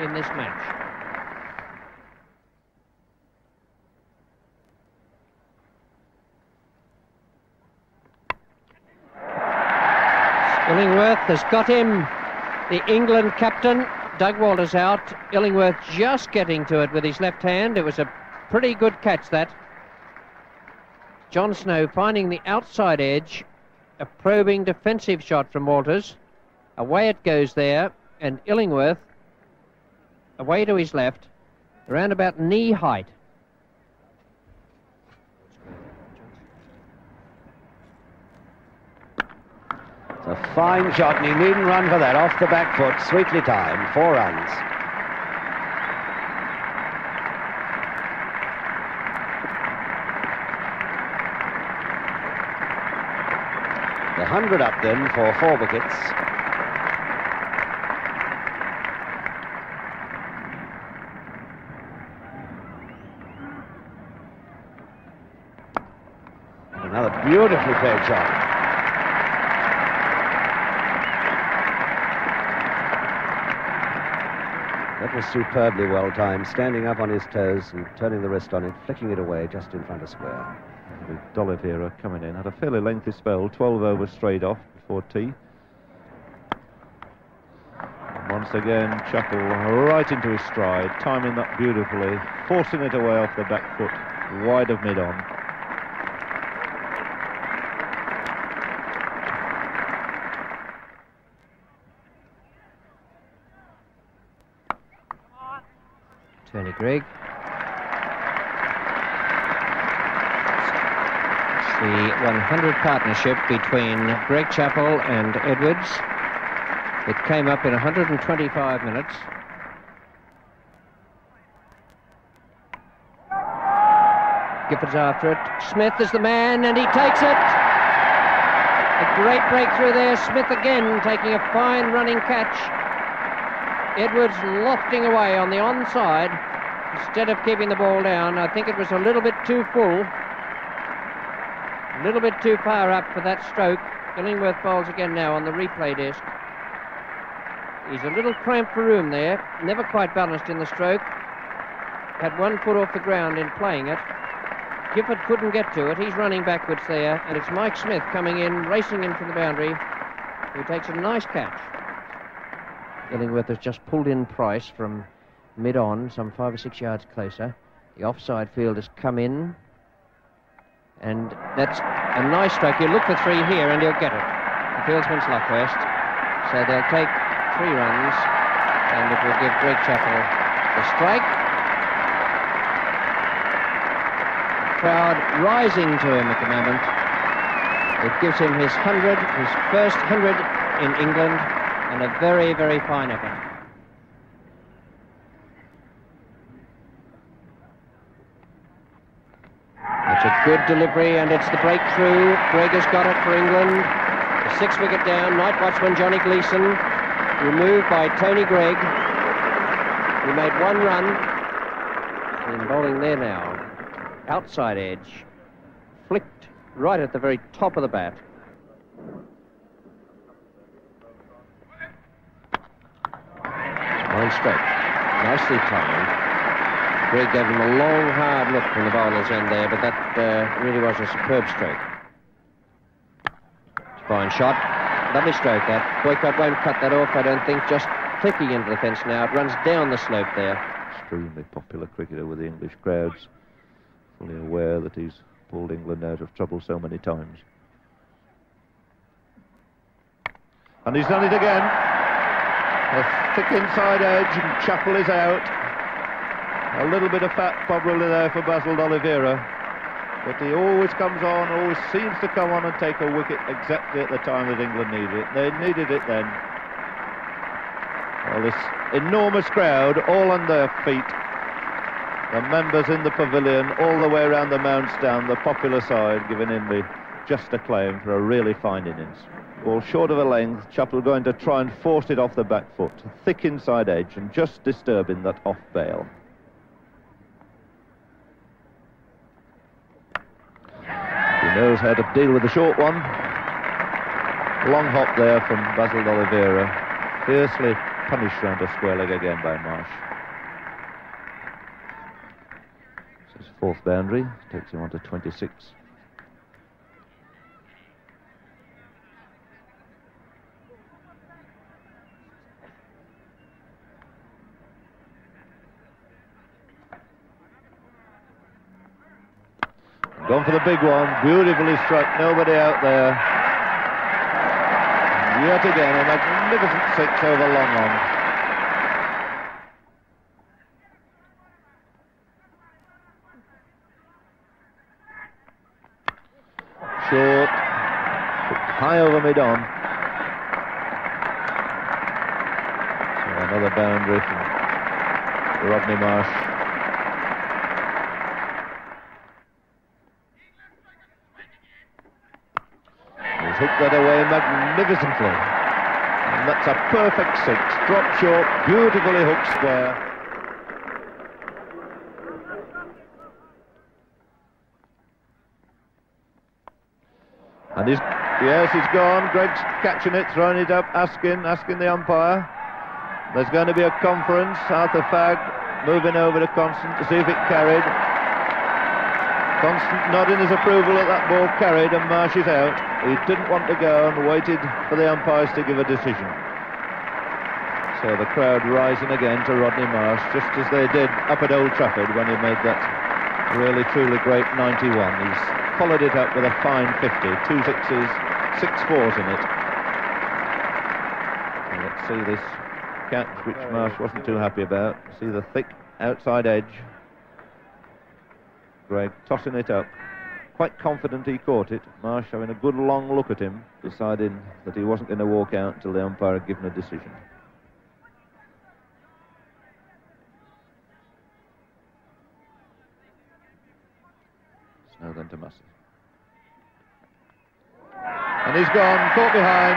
in this match. Illingworth has got him, the England captain, Doug Walters out. Illingworth just getting to it with his left hand. It was a pretty good catch, that. John Snow finding the outside edge. A probing defensive shot from Walters. Away it goes there. And Illingworth, away to his left, around about knee height. A fine shot, and he needn't run for that. Off the back foot, sweetly timed, four runs. The 100 up then for four wickets. Another beautifully played shot. Was superbly well timed, standing up on his toes and turning the wrist on it, flicking it away just in front of square. With D'Oliveira coming in, had a fairly lengthy spell, 12 overs straight off before tea. Once again, Chappell right into his stride, timing that beautifully, forcing it away off the back foot, wide of mid-on. The 100 partnership between Greg Chappell and Edwards. It came up in 125 minutes. Gifford's after it. Smith is the man, and he takes it. A great breakthrough there. Smith again taking a fine running catch. Edwards lofting away on the onside instead of keeping the ball down. I think it was a little bit too full, a little bit too far up for that stroke. Illingworth bowls again now on the replay desk. He's a little cramped for room there, never quite balanced in the stroke. Had one foot off the ground in playing it. Gifford couldn't get to it. He's running backwards there, and it's Mike Smith coming in, racing in from the boundary, who takes a nice catch. Illingworth has just pulled in Price from mid on, some five or six yards closer. The offside field has come in, and that's a nice stroke. He'll look for three here, and he'll get it. The fieldsman's Luckhurst. So they'll take three runs, and it will give Greg Chappell the strike. Crowd rising to him at the moment. It gives him his 100, his first 100 in England, and a very, very fine effort. It's a good delivery, and it's the breakthrough. Greig has got it for England. The six wicket down. Night watchman Johnny Gleeson, removed by Tony Greig. He made one run. In bowling there now. Outside edge. Flicked right at the very top of the bat. One stroke. Nicely timed. Greig gave him a long, hard look from the bowler's end there, but that uh, really was a superb stroke. Fine shot. Lovely stroke, that. Boycott won't cut that off, I don't think. Just clicking into the fence now. It runs down the slope there. Extremely popular cricketer with the English crowds. Fully aware that he's pulled England out of trouble so many times. And he's done it again. A thick inside edge, and Chappell is out. A little bit of fat probably there for Basil D'Oliveira. But he always comes on, always seems to come on and take a wicket exactly at the time that England needed it. They needed it then. Well, this enormous crowd all on their feet. The members in the pavilion, all the way around the Mound stand, the popular side giving him the just acclaim for a really fine innings. Ball short of a length, Chappell going to try and force it off the back foot. Thick inside edge and just disturbing that off bail. Knows how to deal with the short one. Long hop there from Basil D'Oliveira. Fiercely punished round a square leg again by Marsh. This is fourth boundary, takes him on to 26. Gone for the big one, beautifully struck, nobody out there. Yet again, a magnificent six over long on. Short, high over mid-on. So another boundary from Rodney Marsh. That away magnificently. And that's a perfect six. Drop short, beautifully hooked square. And he's, yes, he's gone. Greig's catching it, throwing it up, asking, asking the umpire. There's going to be a conference. Arthur Fagg moving over to Constant to see if it carried. Constant nodding his approval at that ball carried and Marsh is out. He didn't want to go and waited for the umpires to give a decision. So the crowd rising again to Rodney Marsh, just as they did up at Old Trafford when he made that really, truly great 91. He's followed it up with a fine 50, two sixes, six fours in it. And let's see this catch, which Marsh wasn't too happy about. See the thick outside edge. Greig tossing it up. Quite confident he caught it. Marsh having a good long look at him, deciding that he wasn't going to walk out until the umpire had given a decision. Snow then to Massie. And he's gone, caught behind.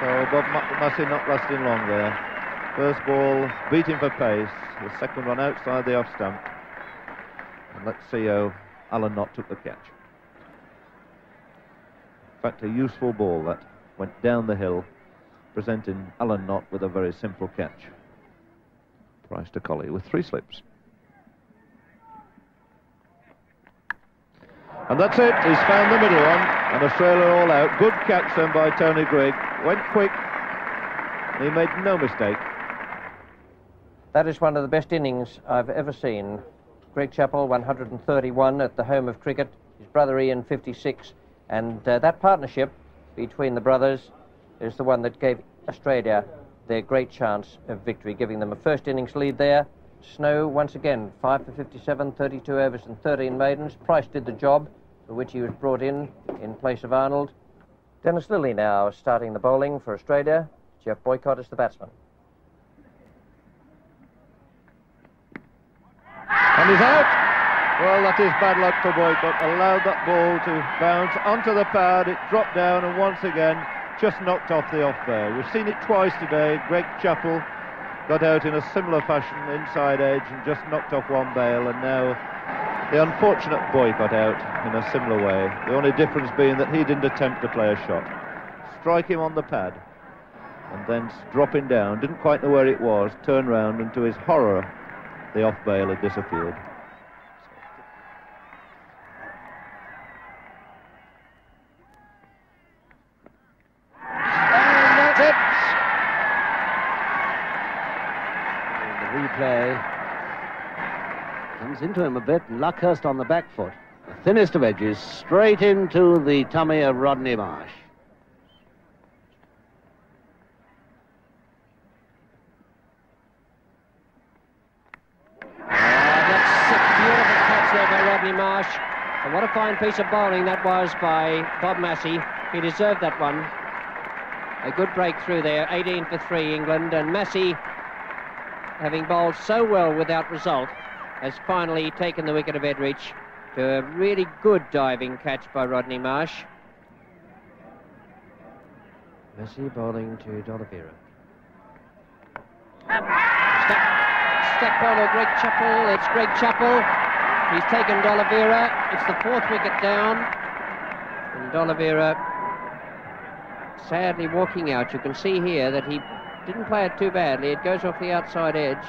So Bob Massie not lasting long there. First ball beating for pace. The second one outside the off stump. Let's see how Alan Knott took the catch. In fact, a useful ball that went down the hill, presenting Alan Knott with a very simple catch. Price to Colley with three slips. And that's it. He's found the middle one. And Australia all out. Good catch then by Tony Greig. Went quick. He made no mistake. That is one of the best innings I've ever seen. Greg Chappell, 131 at the home of cricket. His brother Ian, 56. And uh, that partnership between the brothers is the one that gave Australia their great chance of victory, giving them a first innings lead there. Snow, once again, 5 for 57, 32 overs and 13 maidens. Price did the job for which he was brought in in place of Arnold. Dennis Lillee now starting the bowling for Australia. Geoff Boycott is the batsman. And he's out. Well, that is bad luck for Boycott. Allowed that ball to bounce onto the pad. It dropped down and once again just knocked off the off bail. We've seen it twice today. Greg Chappell got out in a similar fashion inside edge and just knocked off one bail and now the unfortunate boy got out in a similar way. The only difference being that he didn't attempt to play a shot. Strike him on the pad and then dropping down, didn't quite know where it was, turned round and to his horror the off bail had disappeared. And that's it. The replay comes into him a bit, and Luckhurst on the back foot. The thinnest of edges, straight into the tummy of Rodney Marsh. Ah, that's a beautiful catch there by Rodney Marsh. And what a fine piece of bowling that was by Bob Massie. He deserved that one. A good breakthrough there, 18 for 3 England. And Massie, having bowled so well without result, has finally taken the wicket of Edrich to a really good diving catch by Rodney Marsh. Massie bowling to D'Oliveira. Stack, stack bowler Greg Chappell. It's Greg Chappell. He's taken D'Oliveira. It's the fourth wicket down. And D'Oliveira sadly walking out. You can see here that he didn't play it too badly. It goes off the outside edge.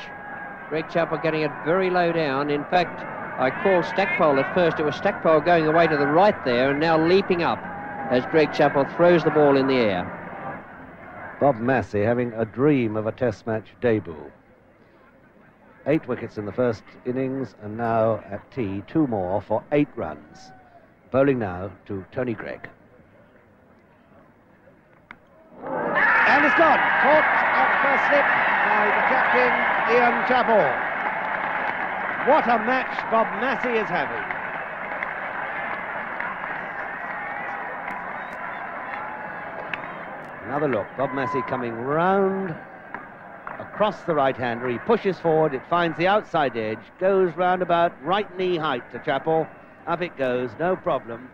Greg Chappell getting it very low down. In fact, I called Stackpole at first. It was Stackpole going away to the right there and now leaping up as Greg Chappell throws the ball in the air. Bob Massie having a dream of a Test match debut. Eight wickets in the first innings, and now at tea, two more for eight runs. Bowling now to Tony Greig. And it's gone. Caught at first slip by the captain, Ian Chappell. What a match Bob Massie is having. Another look. Bob Massie coming round across the right hander. He pushes forward. It finds the outside edge. Goes round about right knee height to Chappell. Up it goes. No problem.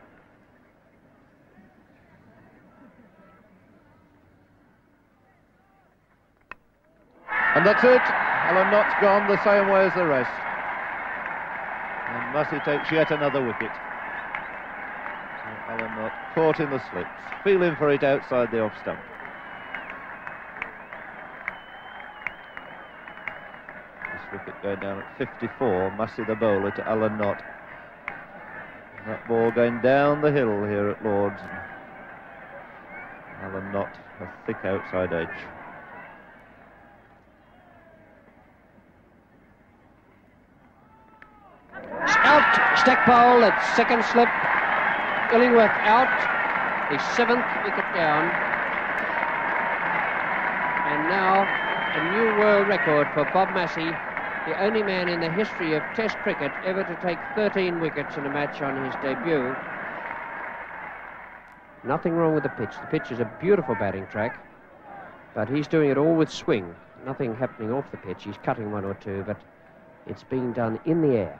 And that's it. Alan Knott's gone the same way as the rest. And Massie takes yet another wicket. So Alan Knott caught in the slips, feeling for it outside the off stump. Wicket going down at 54. Massie the bowler to Alan Knott. That ball going down the hill here at Lords. Alan Knott, a thick outside edge. Out, Stackpole at second slip. Illingworth out, the seventh wicket down. And now a new world record for Bob Massie, the only man in the history of Test cricket ever to take 13 wickets in a match on his debut. Nothing wrong with the pitch. The pitch is a beautiful batting track, but he's doing it all with swing. Nothing happening off the pitch. He's cutting one or two, but it's being done in the air.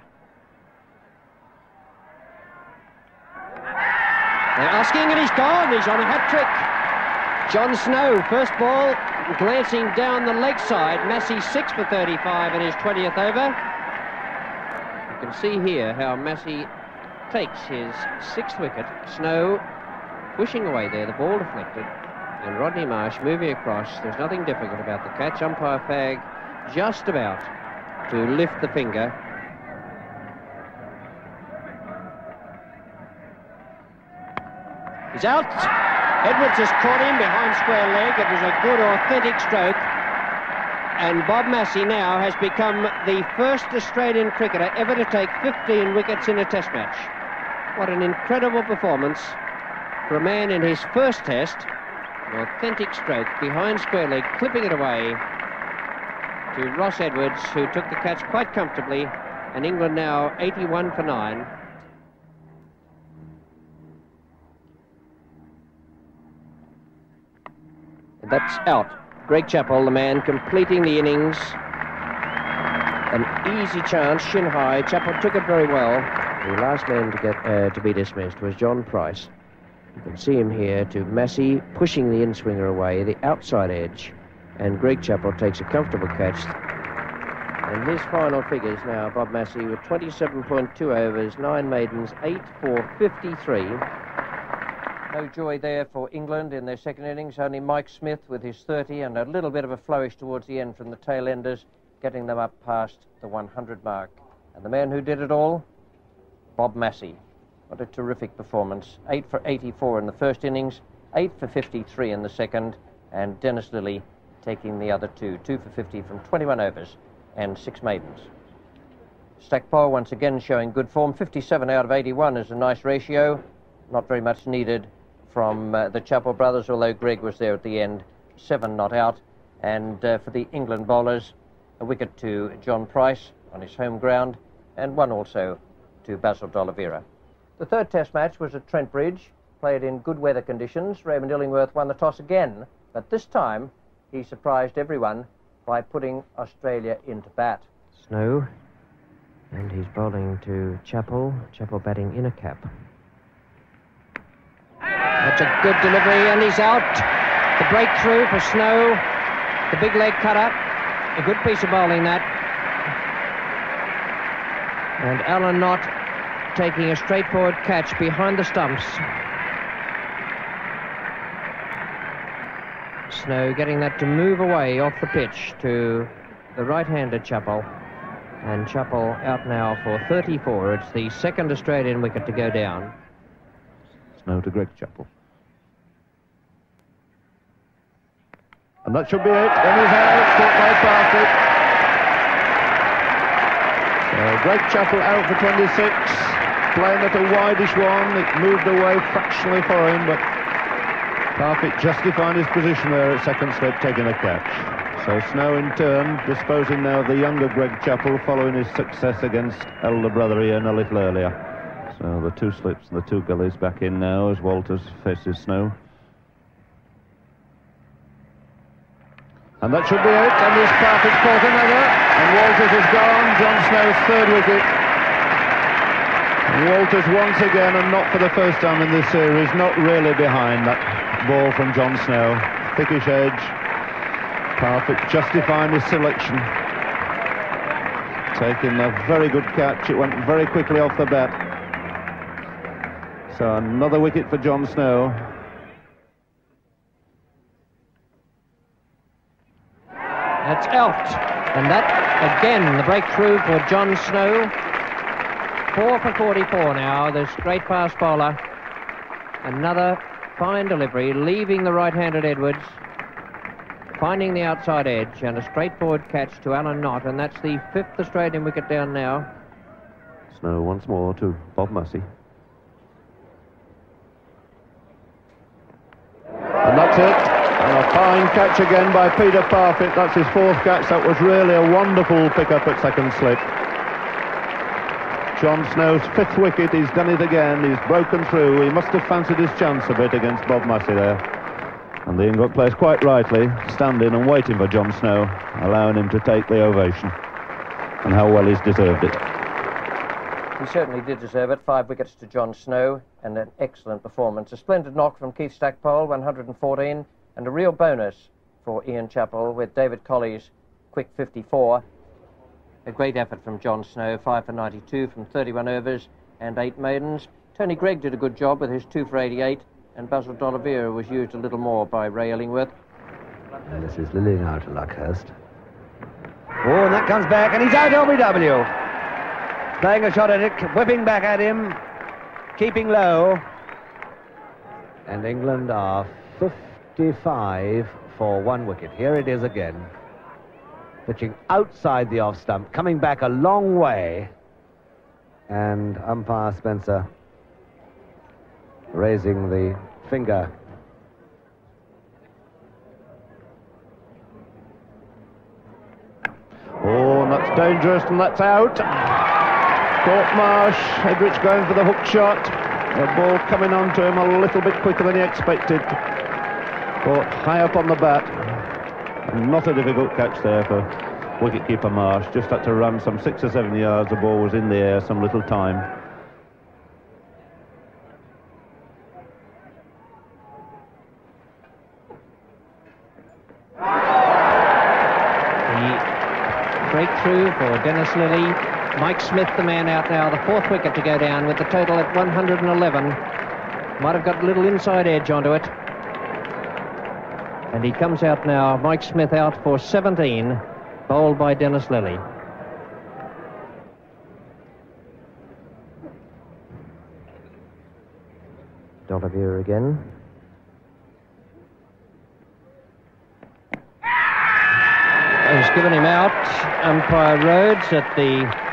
They're asking, and he's gone. He's on a hat trick. John Snow, first ball, glancing down the leg side. Massie six for 35 in his 20th over. You can see here how Massie takes his sixth wicket. Snow pushing away there, the ball deflected. And Rodney Marsh moving across. There's nothing difficult about the catch. Umpire Fagg just about to lift the finger He's out. Edwards has caught him behind square leg. It was a good, authentic stroke. And Bob Massie now has become the first Australian cricketer ever to take 15 wickets in a test match. What an incredible performance for a man in his first test. An authentic stroke behind square leg, clipping it away to Ross Edwards, who took the catch quite comfortably. And England now 81 for 9. That's out. Greg Chappell, the man completing the innings. An easy chance, shin high. Chappell took it very well. The last man to get uh, to be dismissed was John Price. You can see him here to Massie pushing the in swinger away, the outside edge, and Greg Chappell takes a comfortable catch. And his final figures now, Bob Massie with 27.2 overs, 9 maidens, 8 for 53. No joy there for England in their second innings. Only Mike Smith with his 30 and a little bit of a flourish towards the end from the tail enders, getting them up past the 100 mark. And the man who did it all, Bob Massie. What a terrific performance. 8 for 84 in the first innings, 8 for 53 in the second, and Dennis Lillee taking the other two. 2 for 50 from 21 overs and 6 maidens. Stackpole once again showing good form. 57 out of 81 is a nice ratio. Not very much needed from uh, the Chappell brothers, although Greg was there at the end. Seven not out. And uh, for the England bowlers, a wicket to John Price on his home ground, and one also to Basil D'Oliveira. The third test match was at Trent Bridge, played in good weather conditions. Raymond Illingworth won the toss again, but this time he surprised everyone by putting Australia into bat. Snow, and he's bowling to Chappell. Chappell batting in a cap. That's a good delivery, and he's out. The breakthrough for Snow. The big leg cut up. A good piece of bowling, that. And Alan Knott taking a straightforward catch behind the stumps. Snow getting that to move away off the pitch to the right-handed Chappell. And Chappell out now for 34. It's the second Australian wicket to go down. Snow to Greg Chappell. And that should be it. And he's out, caught by Parfitt. So uh, Greg Chappell out for 26, playing at a wideish one. It moved away fractionally for him, but Parfitt justifying his position there at second slip, taking a catch. So Snow in turn disposing now of the younger Greg Chappell following his success against elder brother Ian a little earlier. So the two slips and the two gullies back in now as Walters faces Snow. And that should be it. And this Parfitt caught another. And Walters has gone. John Snow's third wicket. Walters once again, and not for the first time in this series, not really behind that ball from John Snow. Thickish edge. perfect, justifying his selection. taking a very good catch. It went very quickly off the bat. So another wicket for John Snow. That's out. And that, again, the breakthrough for John Snow. Four for 44 now, this great fast bowler. Another fine delivery, leaving the right-handed Edwards, finding the outside edge, and a straightforward catch to Alan Knott, and that's the fifth Australian wicket down now. Snow once more to Bob Massie. And that's it. And a fine catch again by Peter Parfitt. That's his fourth catch. That was really a wonderful pick-up at second slip. John Snow's fifth wicket. He's done it again. He's broken through. He must have fancied his chance a bit against Bob Massie there. And the England players quite rightly standing and waiting for John Snow, allowing him to take the ovation. And how well he's deserved it. He certainly did deserve it. Five wickets to John Snow and an excellent performance. A splendid knock from Keith Stackpole, 114, and a real bonus for Ian Chappell with David Colley's quick 54. A great effort from John Snow, 5 for 92 from 31 overs and 8 maidens. Tony Greig did a good job with his 2 for 88, and Basil D'Oliveira was used a little more by Ray Illingworth. And this is Lillee now to Luckhurst. Oh, and that comes back, and he's out LBW. Playing a shot at it, whipping back at him, keeping low. And England are 55 for one wicket. Here it is again. Pitching outside the off stump, coming back a long way. And umpire Spencer raising the finger. Oh, and that's dangerous, and that's out. Caught Marsh. Edrich going for the hook shot. The ball coming on to him a little bit quicker than he expected. Caught high up on the bat. Not a difficult catch there for wicketkeeper Marsh. Just had to run some six or seven yards. The ball was in the air some little time. breakthrough for Dennis Lillee. Mike Smith, the man out now, the fourth wicket to go down with the total at 111. Might have got a little inside edge onto it. And he comes out now, Mike Smith out for 17, bowled by Dennis Lillee. D'Oliveira again. has given him out. Umpire Rhodes at the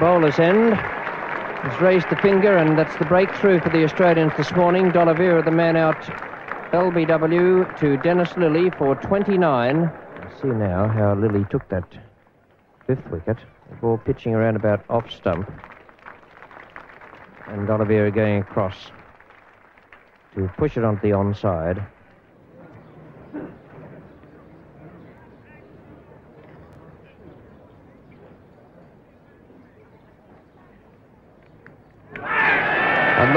bowler's end has raised the finger, and that's the breakthrough for the Australians this morning. D'Oliveira, the man out, LBW to Dennis Lillee for 29. see now how Lillee took that fifth wicket. The ball pitching around about off stump. And D'Oliveira going across to push it onto the onside.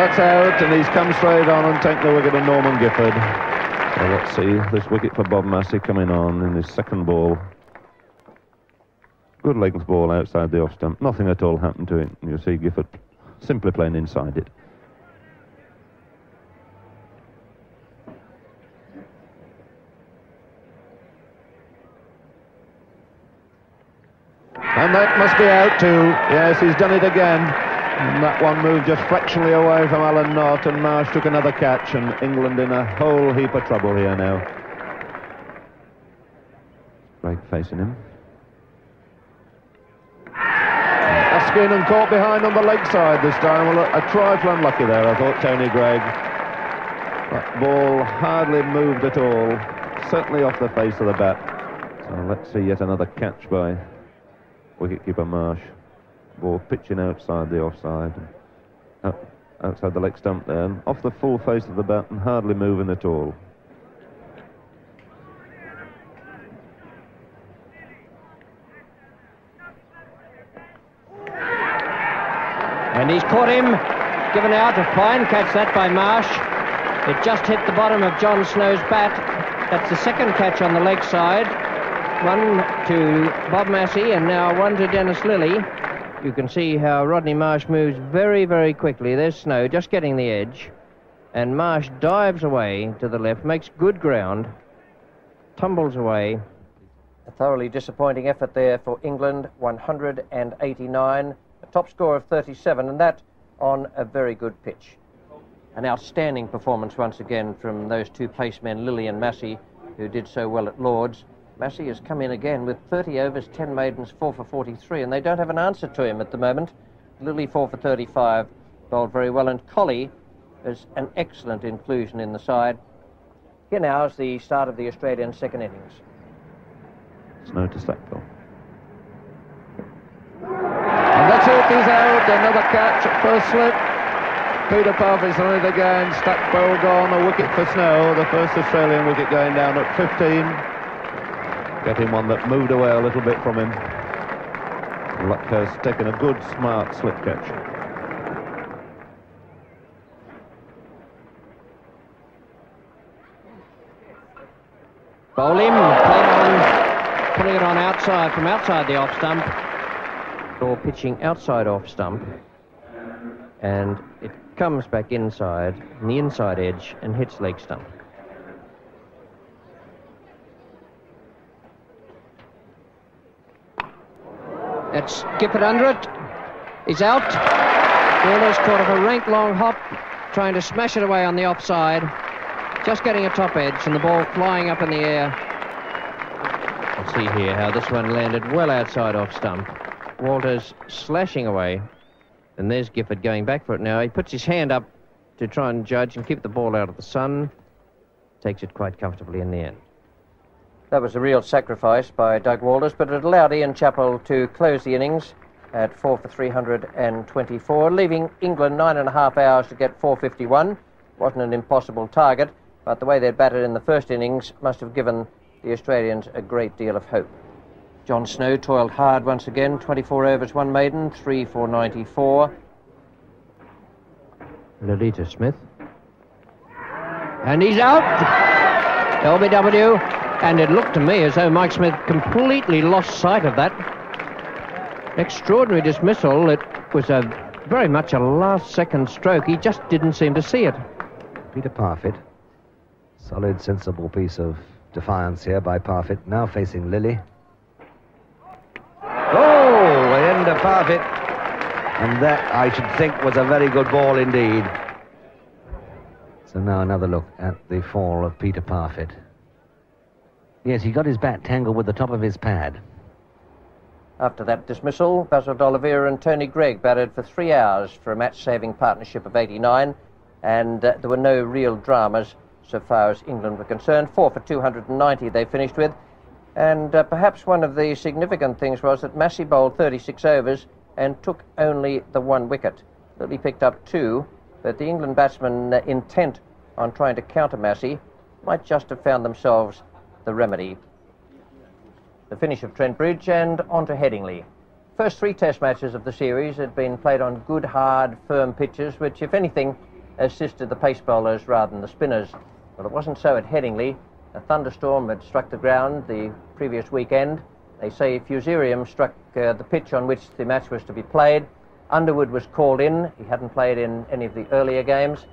That's out, and he's come straight on and taken the wicket of Norman Gifford. So let's see this wicket for Bob Massie coming on in his second ball. Good length ball outside the off stump. Nothing at all happened to it. You see Gifford simply playing inside it. And that must be out too. Yes, he's done it again. And that one moved just fractionally away from Alan Knott, and Marsh took another catch, and England in a whole heap of trouble here now. Greig facing him. Askin and caught behind on the leg side this time. Well, a, a trifle unlucky there, I thought, Tony Greig. That ball hardly moved at all, certainly off the face of the bat. So let's see yet another catch by wicketkeeper Marsh. Ball pitching outside the offside. Out, outside the leg stump there. And off the full face of the bat and hardly moving at all. And he's caught him, given out a fine catch that by Marsh. It just hit the bottom of John Snow's bat. That's the second catch on the leg side. one to Bob Massie and now one to Dennis Lillee. You can see how Rodney Marsh moves very, very quickly. There's Snow just getting the edge. And Marsh dives away to the left, makes good ground, tumbles away. A thoroughly disappointing effort there for England, 189, a top score of 37, and that on a very good pitch. An outstanding performance once again from those two placemen, Lillee and Massie, who did so well at Lords. Massie has come in again with 30 overs, 10 maidens, 4 for 43, and they don't have an answer to him at the moment. Lillee 4 for 35, bowled very well, and Colley is an excellent inclusion in the side. Here now is the start of the Australian second innings. Snow to Stackpole. And that's it, he's out. Another catch, first slip. Peter Parfitt's on it again. Stackpole gone, a wicket for Snow. The first Australian wicket going down at 15. Getting one that moved away a little bit from him. Luckhurst taken a good, smart slip catch. Bowl him, on, putting it on outside, from outside the off stump. Or pitching outside off stump. And it comes back inside, the inside edge, and hits leg stump. That's Gifford under it. He's out. Waller's caught up a rank long hop, trying to smash it away on the offside. Just getting a top edge and the ball flying up in the air. Let's see here how this one landed well outside off stump. Walters slashing away. And there's Gifford going back for it now. He puts his hand up to try and judge and keep the ball out of the sun. Takes it quite comfortably in the end. That was a real sacrifice by Doug Walters, but it allowed Ian Chappell to close the innings at 4 for 324, leaving England nine and a half hours to get 451. Wasn't an impossible target, but the way they'd batted in the first innings must have given the Australians a great deal of hope. John Snow toiled hard once again, 24 overs, one maiden, 3 for 94. Lillee to Smith. And he's out! LBW. And it looked to me as though Mike Smith completely lost sight of that. Extraordinary dismissal. It was a very much a last second stroke. He just didn't seem to see it. Peter Parfitt. Solid, sensible piece of defiance here by Parfitt. Now facing Lillee. Oh, end of Parfitt. And that, I should think, was a very good ball indeed. So now another look at the fall of Peter Parfitt. Yes, he got his bat tangled with the top of his pad. After that dismissal, Basil D'Oliveira and Tony Greig batted for three hours for a match-saving partnership of 89, and uh, there were no real dramas so far as England were concerned. Four for 290 they finished with, and uh, perhaps one of the significant things was that Massie bowled 36 overs and took only the one wicket. Lillee picked up two, but the England batsmen uh, intent on trying to counter Massie might just have found themselves the remedy. The finish of Trent Bridge and on to Headingley. First three test matches of the series had been played on good, hard, firm pitches, which, if anything, assisted the pace bowlers rather than the spinners. Well, it wasn't so at Headingley. A thunderstorm had struck the ground the previous weekend. They say Fusarium struck uh, the pitch on which the match was to be played. Underwood was called in. He hadn't played in any of the earlier games.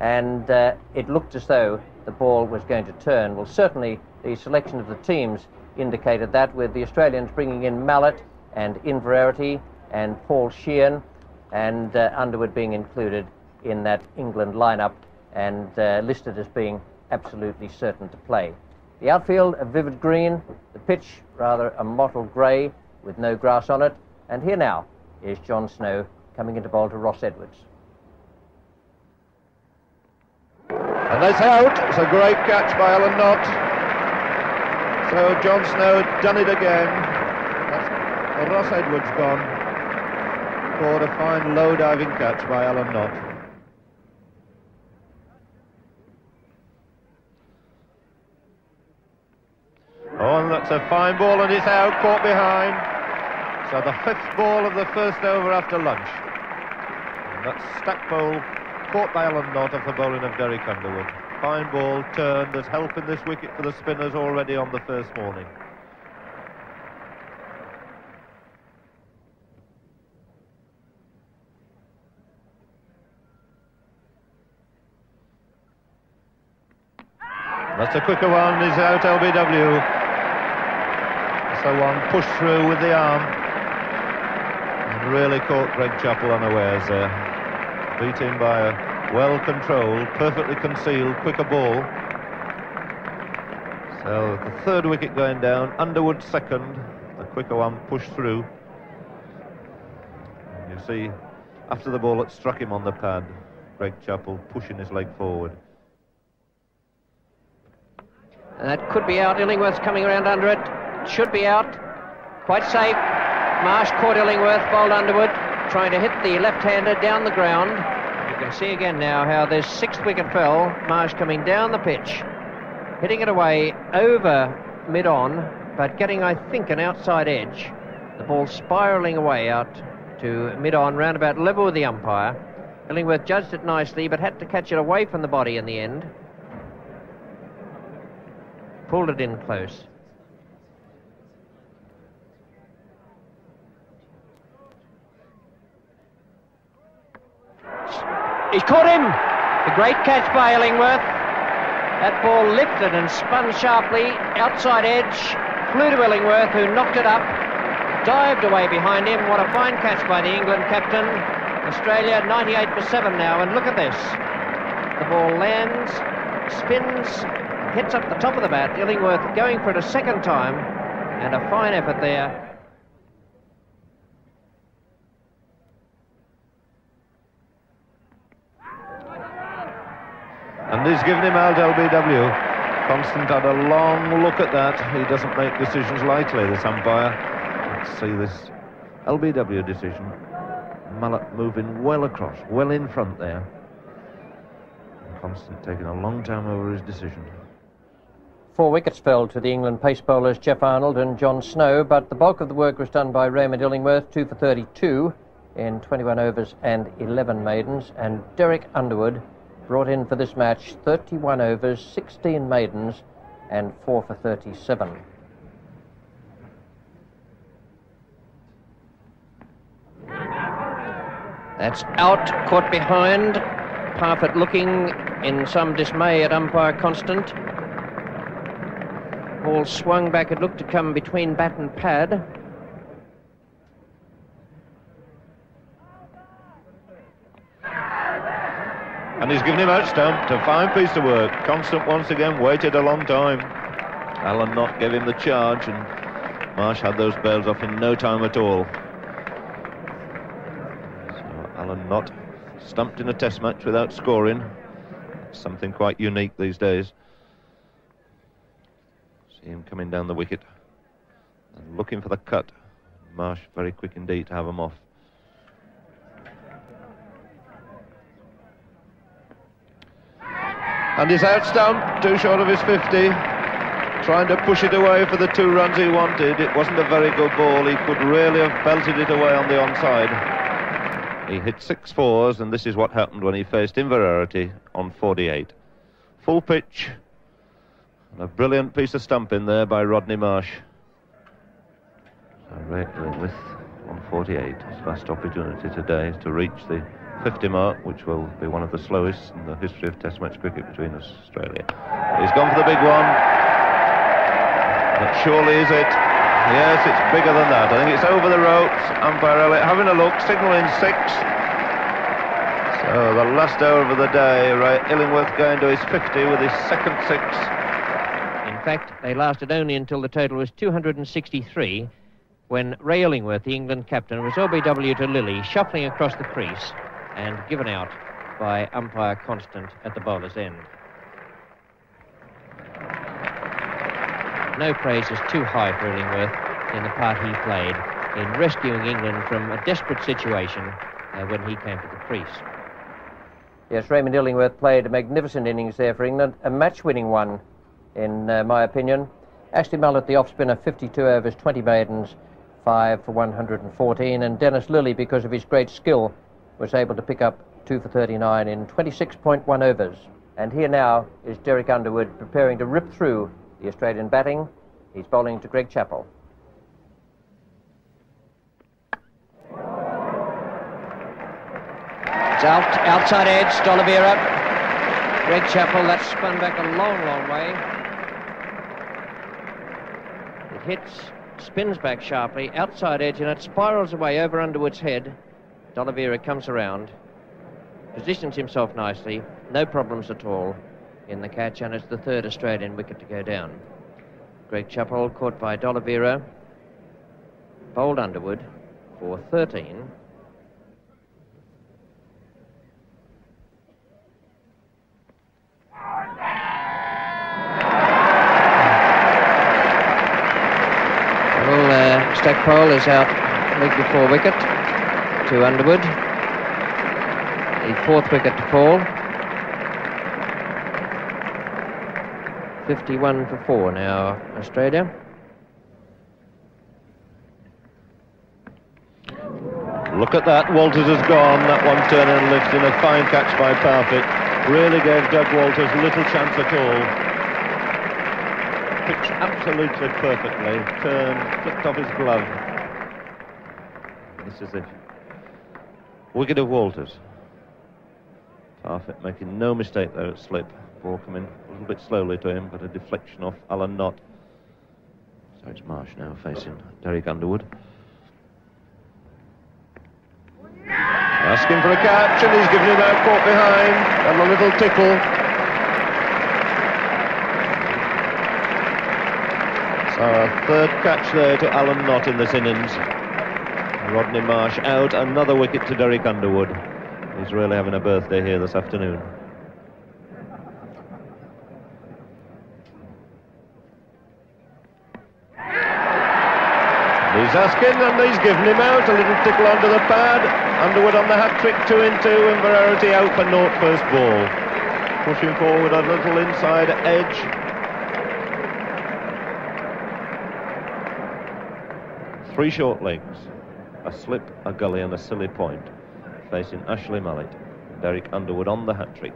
And uh, it looked as though the ball was going to turn. Well, certainly the selection of the teams indicated that, with the Australians bringing in Mallett and Inverarity and Paul Sheahan, and uh, Underwood being included in that England lineup and uh, listed as being absolutely certain to play. The outfield, a vivid green, the pitch, rather a mottled grey with no grass on it. And here now is John Snow coming into bowl to Ross Edwards. And that's out. It's a great catch by Alan Knott. So John Snow done it again. That's Ross Edwards gone. Caught a fine low diving catch by Alan Knott. Oh, and that's a fine ball and it's out, caught behind. So the fifth ball of the first over after lunch. And that's Stackpole caught by Alan Knott off the bowling of Derek Underwood. Fine ball, turned, there's help in this wicket for the spinners already on the first morning. That's a quicker one, is out LBW. So one pushed through with the arm. And really caught Greg Chappell unawares there. Beat him by a well-controlled, perfectly concealed, quicker ball. So the third wicket going down, Underwood second, the quicker one pushed through. And you see, after the ball it struck him on the pad, Greg Chappell pushing his leg forward. And that could be out. Illingworth's coming around under it. Should be out. Quite safe. Marsh caught Illingworth, bowled Underwood, trying to hit the left-hander down the ground. You can see again now how this sixth wicket fell. Marsh coming down the pitch, hitting it away over mid-on, but getting, I think, an outside edge. The ball spiralling away out to mid-on, round about level with the umpire. Illingworth judged it nicely, but had to catch it away from the body in the end. Pulled it in close. He's caught him! A great catch by Illingworth. That ball lifted and spun sharply, outside edge, flew to Illingworth, who knocked it up, dived away behind him. What a fine catch by the England captain. Australia 98 for 7 now, and look at this. The ball lands, spins, hits up the top of the bat. Illingworth going for it a second time, and a fine effort there. And he's given him out LBW. Constant had a long look at that. He doesn't make decisions lightly, this umpire. Let's see this LBW decision. Mallett moving well across, well in front there. Constant taking a long time over his decision. Four wickets fell to the England pace bowlers Geoff Arnold and John Snow, but the bulk of the work was done by Raymond Illingworth, 2 for 32 in 21 overs and 11 maidens, and Derek Underwood brought in for this match 31 overs, 16 maidens, and 4 for 37. That's out, caught behind. Parfitt looking in some dismay at umpire Constant. Ball swung back, it looked to come between bat and pad. And he's given him out stump. A fine piece of work. Constant once again waited a long time. Alan Knott gave him the charge and Marsh had those bails off in no time at all. So Alan Knott stumped in a test match without scoring. Something quite unique these days. See him coming down the wicket and looking for the cut. Marsh very quick indeed to have him off. And he's out stump, too short of his 50. Trying to push it away for the two runs he wanted. It wasn't a very good ball. He could really have belted it away on the onside. He hit six fours, and this is what happened when he faced Inverarity on 48. Full pitch. And a brilliant piece of stumping there by Rodney Marsh. So Ray with 148. His last opportunity today is to reach the 50 mark, which will be one of the slowest in the history of Test match cricket between Australia. He's gone for the big one. That surely is it. Yes, it's bigger than that. I think it's over the ropes. Umpire Elliott having a look, signalling six. So the last over of the day, Ray Illingworth going to his 50 with his second six. In fact, they lasted only until the total was 263 when Ray Illingworth, the England captain, was LBW to Lillee, shuffling across the crease and given out by umpire Constant at the bowler's end. No praise is too high for Illingworth in the part he played in rescuing England from a desperate situation uh, when he came to the crease. Yes, Raymond Illingworth played a magnificent innings there for England, a match-winning one, in uh, my opinion. Ashley Mallett, the off-spinner, 52 overs, 20 maidens, 5 for 114, and Dennis Lillee, because of his great skill, was able to pick up 2 for 39 in 26.1 overs. And here now is Derek Underwood preparing to rip through the Australian batting. He's bowling to Greg Chappell. It's out, outside edge, D'Oliveira. Greg Chappell, that's spun back a long, long way. It hits, spins back sharply, outside edge, and it spirals away over Underwood's head. D'Oliveira comes around, positions himself nicely, no problems at all in the catch, and it's the third Australian wicket to go down. Greg Chappell caught by D'Oliveira, bowled Underwood for 13. Well, uh, Stackpole is out leg before wicket to Underwood. The fourth wicket to fall. 51 for 4 now, Australia. Look at that, Walters has gone, that one turn and lift in a fine catch by Parfitt. Really gave Doug Walters little chance at all. Pitched absolutely perfectly, turned, flicked off his glove. This is it. Wicket of Walters. Parfitt making no mistake there at slip. Ball coming a little bit slowly to him, but a deflection off Alan Knott. So it's Marsh now facing Derek Underwood. Asking for a catch, and he's given him out caught behind, and a little tickle. So a third catch there to Alan Knott in this innings. Rodney Marsh out, another wicket to Derek Underwood. He's really having a birthday here this afternoon. He's asking and he's given him out. A little tickle under the pad. Underwood on the hat trick, two in two, and out for naught first ball. Pushing forward a little inside edge. Three short legs, a slip, a gully, and a silly point, facing Ashley Mallett. Derek Underwood on the hat trick.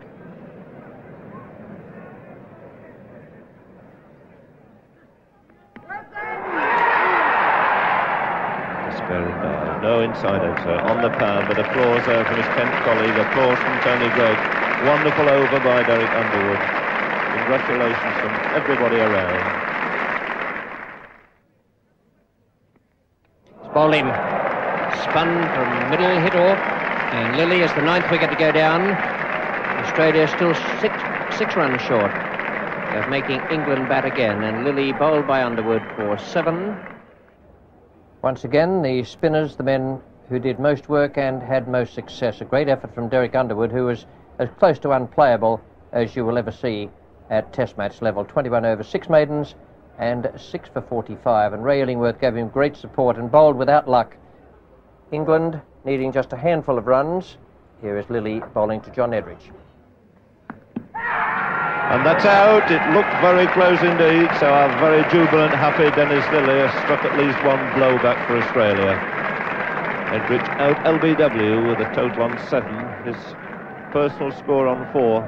Despairing dive. No inside there on the pad, but applause there from his Kent colleague. Applause from Tony Greig. Wonderful over by Derek Underwood. Congratulations from everybody around. It's Bowling spun from middle, hit off, and Lillee is the ninth wicket to go down. Australia still six six runs short of making England bat again, and Lillee bowled by Underwood for seven. Once again, the spinners, the men who did most work and had most success. A great effort from Derek Underwood, who was as close to unplayable as you will ever see at Test match level. 21 over six maidens and six for 45. And Ray Illingworth gave him great support and bowled without luck. England needing just a handful of runs. Here is Lillee bowling to John Edrich. And that's out. It looked very close indeed. So our very jubilant, happy Dennis Lillee has struck at least one blow back for Australia. Edrich out LBW with a total on seven. His personal score on four.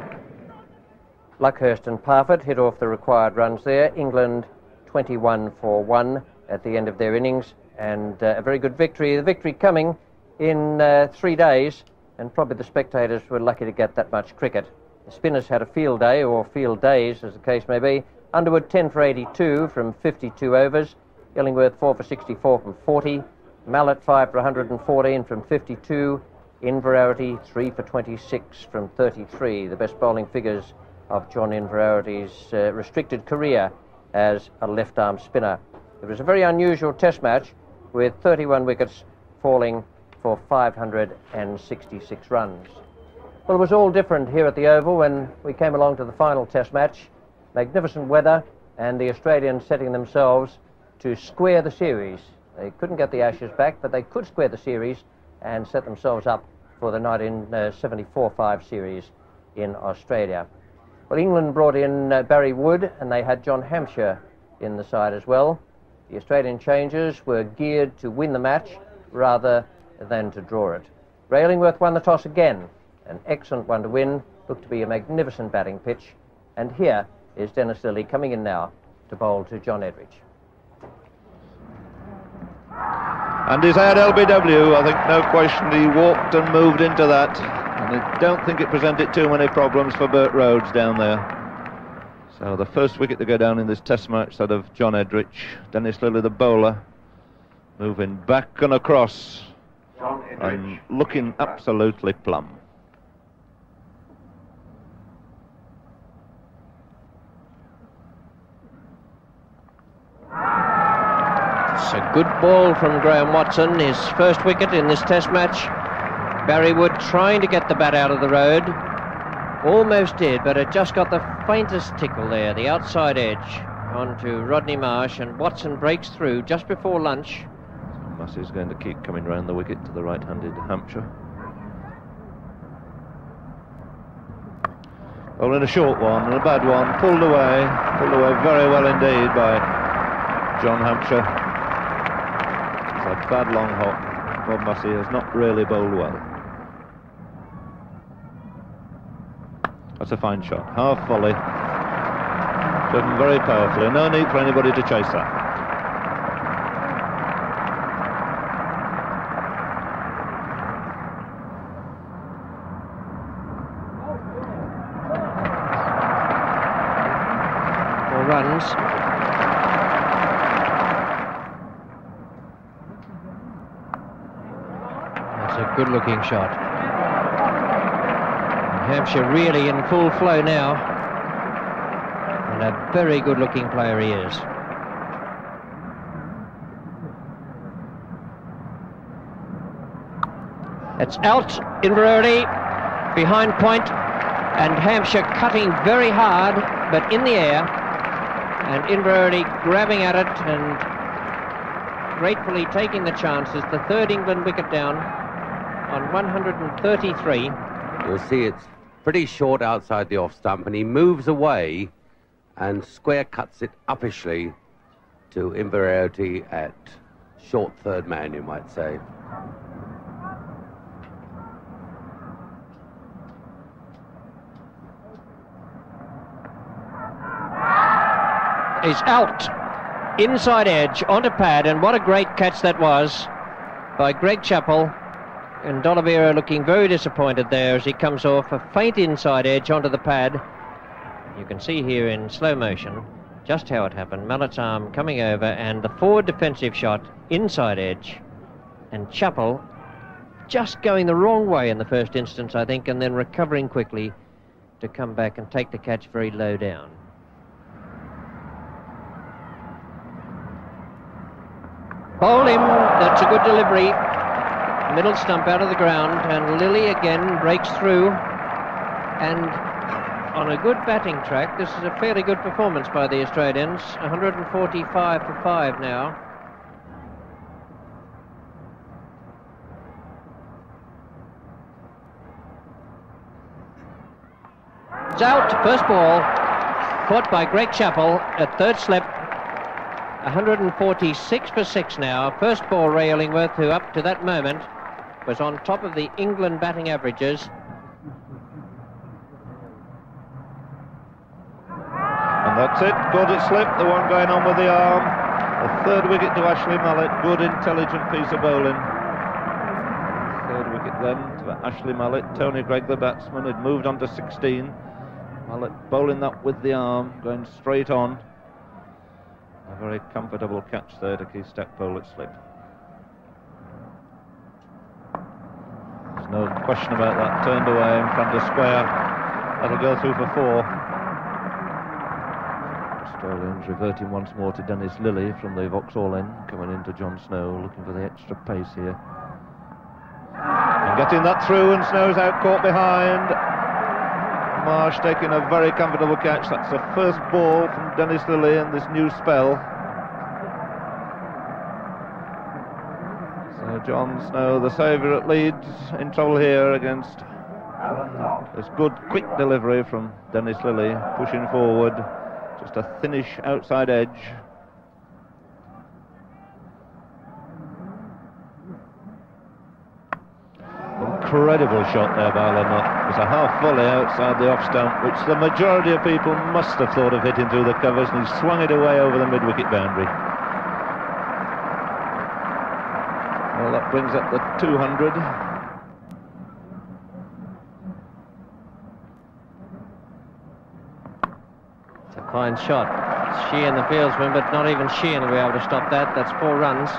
Luckhurst and Parfitt hit off the required runs there. England 21 for 1 at the end of their innings, and uh, a very good victory. The victory coming in uh, three days, and probably the spectators were lucky to get that much cricket. The spinners had a field day, or field days as the case may be. Underwood 10 for 82 from 52 overs. Illingworth 4 for 64 from 40. Mallett 5 for 114 from 52. Inverarity 3 for 26 from 33. The best bowling figures of John Inverarity's uh, restricted career as a left arm spinner. It was a very unusual test match with 31 wickets falling for 566 runs. Well, it was all different here at the Oval when we came along to the final test match. Magnificent weather and the Australians setting themselves to square the series. They couldn't get the Ashes back, but they could square the series and set themselves up for the 1974-5 series in Australia. Well, England brought in uh, Barry Wood and they had John Hampshire in the side as well. The Australian changes were geared to win the match rather than to draw it. Ray Illingworth won the toss again. An excellent one to win. Looked to be a magnificent batting pitch. And here is Dennis Lillee coming in now to bowl to John Edrich. And he's had LBW, I think no question. He walked and moved into that. And I don't think it presented too many problems for Bert Rhodes down there. So the first wicket to go down in this test match, that of John Edrich. Dennis Lillee, the bowler, moving back and across and looking absolutely plumb. It's a good ball from Graeme Watson, his first wicket in this test match. Barry Wood trying to get the bat out of the road. Almost did, but it just got the faintest tickle there, the outside edge, onto Rodney Marsh, and Watson breaks through just before lunch. Massie's going to keep coming round the wicket to the right-handed Hampshire. Well, in a short one and a bad one, pulled away, pulled away very well indeed by John Hampshire. It's a bad long hop. Bob Massie has not really bowled well. That's a fine shot. Half volley. Driven very powerfully. No need for anybody to chase that. Four runs. That's a good looking shot. Hampshire really in full flow now. And a very good looking player he is. It's out Inverarity behind point, and Hampshire cutting very hard but in the air and Inverarity grabbing at it and gratefully taking the chances. The third England wicket down on 133. You'll see it's pretty short outside the off stump, and he moves away and square cuts it uppishly to Inverarity at short third man, you might say. is out inside edge onto pad, and what a great catch that was by Greg Chappell. And D'Oliveira looking very disappointed there as he comes off a faint inside edge onto the pad. You can see here in slow motion just how it happened. Mallett's arm coming over, and the forward defensive shot inside edge, and Chappell just going the wrong way in the first instance, I think, and then recovering quickly to come back and take the catch very low down. Bowl him. That's a good delivery. Middle stump out of the ground, and Lillee again breaks through. And on a good batting track, this is a fairly good performance by the Australians. 145 for 5 now. It's out. First ball. Caught by Greg Chappell at third slip. 146 for 6 now. First ball, Ray Illingworth, who up to that moment was on top of the England batting averages. And that's it. Good at slip. The one going on with the arm. A third wicket to Ashley Mallett. Good, intelligent piece of bowling. Third wicket then to Ashley Mallett. Tony Greig, the batsman, had moved on to 16. Mallett bowling that with the arm, going straight on. A very comfortable catch there to Keith Stackpole at slip. No question about that. Turned away in front of square. That'll go through for four. Australians reverting once more to Dennis Lillee from the Vauxhall end, coming into John Snow, looking for the extra pace here. And getting that through, and Snow's out caught behind. Marsh taking a very comfortable catch. That's the first ball from Dennis Lillee in this new spell. So John Snow, the saviour at Leeds, in trouble here against this good quick delivery from Dennis Lillee, pushing forward. Just a thinnish outside edge. Incredible shot there by Lamont. It was a half volley outside the off stump, which the majority of people must have thought of hitting through the covers, and he swung it away over the mid wicket boundary. brings up the 200. It's a fine shot. Sheahan, the fieldsman, but not even Sheahan will be able to stop that. That's four runs.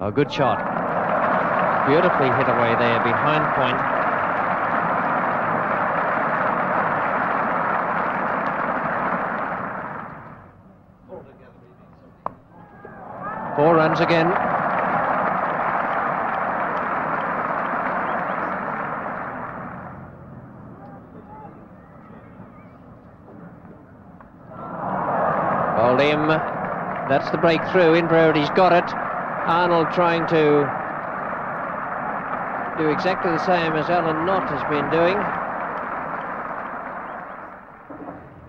A good shot. Beautifully hit away there behind point. Four again. Him. That's the breakthrough. Inverarity's got it. Arnold trying to do exactly the same as Alan Knott has been doing.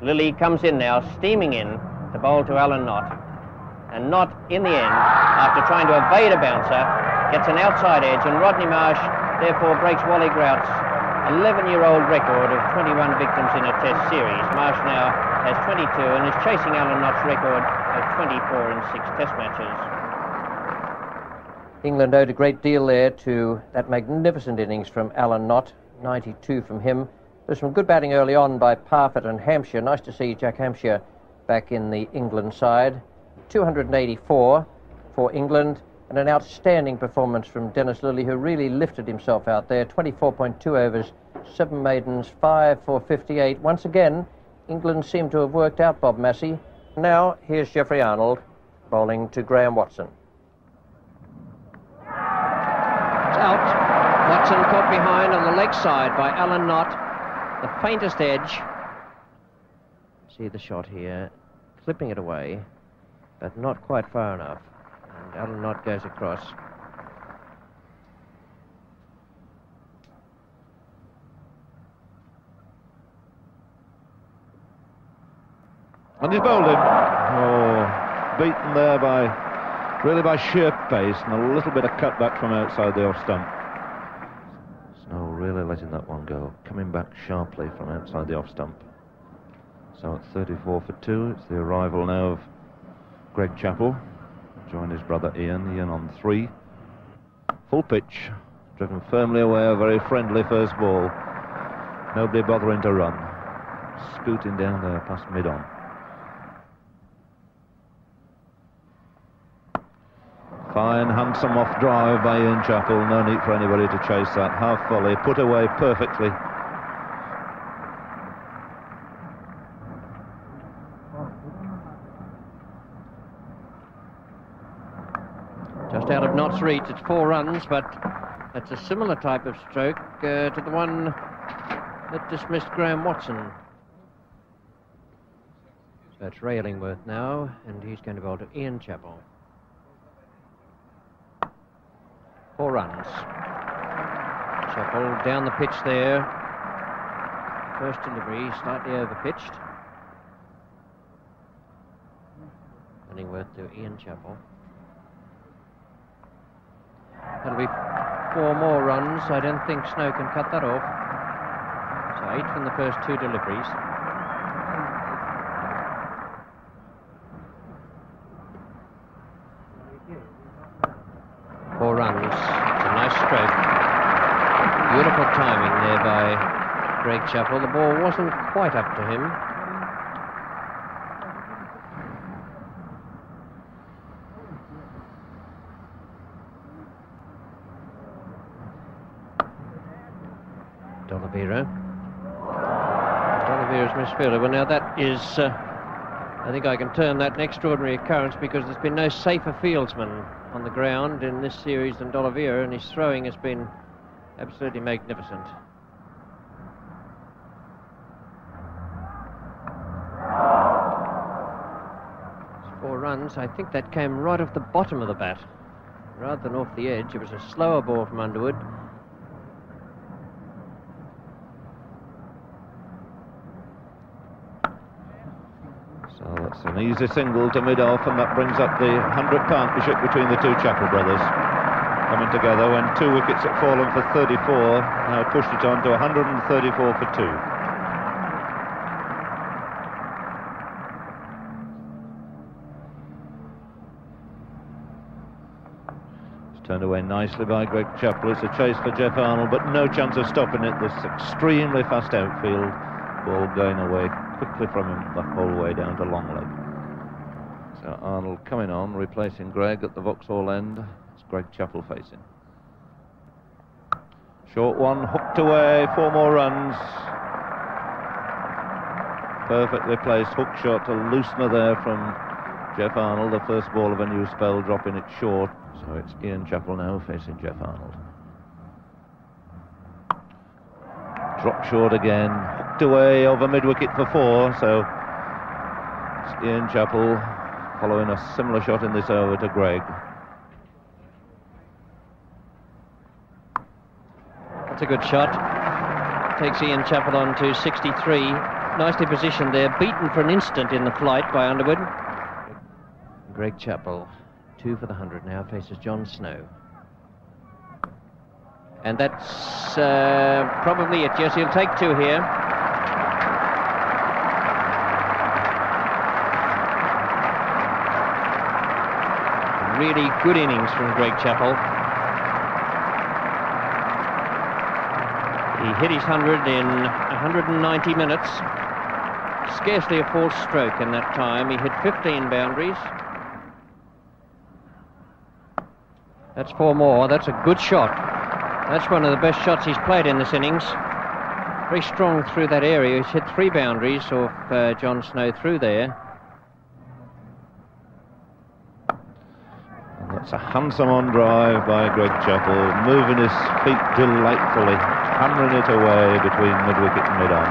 Lillee comes in now, steaming in to bowl to Alan Knott. And Knott, in the end, after trying to evade a bouncer, gets an outside edge, and Rodney Marsh therefore breaks Wally Grout's 11-year-old record of 21 victims in a Test series. Marsh now has 22 and is chasing Alan Knott's record of 24 in six Test matches. England owed a great deal there to that magnificent innings from Alan Knott, 92 from him. There's some good batting early on by Parfitt and Hampshire. Nice to see Jack Hampshire back in the England side. 284 for England, and an outstanding performance from Dennis Lillee, who really lifted himself out there. 24.2 overs, seven maidens, five for 58. Once again, England seemed to have worked out Bob Massie. Now, here's Geoffrey Arnold bowling to Graeme Watson. It's out. Watson caught behind on the leg side by Alan Knott. The faintest edge. See the shot here. Clipping it away, but not quite far enough. And Alan Knott goes across. And he's bowled him. Oh, beaten there by, really by sheer pace and a little bit of cutback from outside the off stump. Snow really letting that one go, coming back sharply from outside the off stump. So at 34 for two, it's the arrival now of Greg Chappell. Joined his brother Ian, Ian on three. Full pitch, driven firmly away, a very friendly first ball. Nobody bothering to run. Scooting down there past mid-on. Fine, handsome off drive by Ian Chappell. No need for anybody to chase that. Half volley, put away perfectly. Knott's reach, it's four runs, but that's a similar type of stroke uh, to the one that dismissed Graeme Watson. So it's Ray Illingworth now, and he's going to bowl to Ian Chappell. Four runs. Chappell down the pitch there. First delivery, slightly over pitched. Illingworth to Ian Chappell. That'll be four more runs. I don't think Snow can cut that off. So eight from the first two deliveries. Four runs. It's a nice stroke. Beautiful timing there by Greg Chappell. The ball wasn't quite up to him. D'Oliveira. Misfielder. Well, now that is, uh, I think I can term that an extraordinary occurrence because there's been no safer fieldsman on the ground in this series than D'Oliveira, and his throwing has been absolutely magnificent. Four runs. I think that came right off the bottom of the bat rather than off the edge. It was a slower ball from Underwood. So an easy single to mid-off, and that brings up the 100 partnership between the two Chappell brothers. Coming together when two wickets had fallen for 34, now pushed it on to 134 for two. Turned away nicely by Greg Chappell. It's a chase for Geoff Arnold, but no chance of stopping it. This extremely fast outfield. Ball going away quickly from him the whole way down to long leg. Arnold coming on, replacing Greig at the Vauxhall end. It's Greg Chappell facing. Short one, hooked away, four more runs. Perfectly placed hook shot, a loosener there from Geoff Arnold, the first ball of a new spell, dropping it short. So it's Ian Chappell now facing Geoff Arnold. Drop short again, hooked away over mid wicket for four. So it's Ian Chappell following a similar shot in this over to Greg. That's a good shot. Takes Ian Chappell on to 63. Nicely positioned there, beaten for an instant in the flight by Underwood. Greg Chappell, two for the 100 now, faces John Snow. And that's uh, probably it. Yes, he'll take two here. Really good innings from Greg Chappell. He hit his 100 in 190 minutes. Scarcely a false stroke in that time. He hit 15 boundaries. That's four more. That's a good shot. That's one of the best shots he's played in this innings. Very strong through that area. He's hit three boundaries off uh, John Snow through there. And that's a handsome on drive by Greg Chappell, moving his feet delightfully, hammering it away between mid wicket and mid on.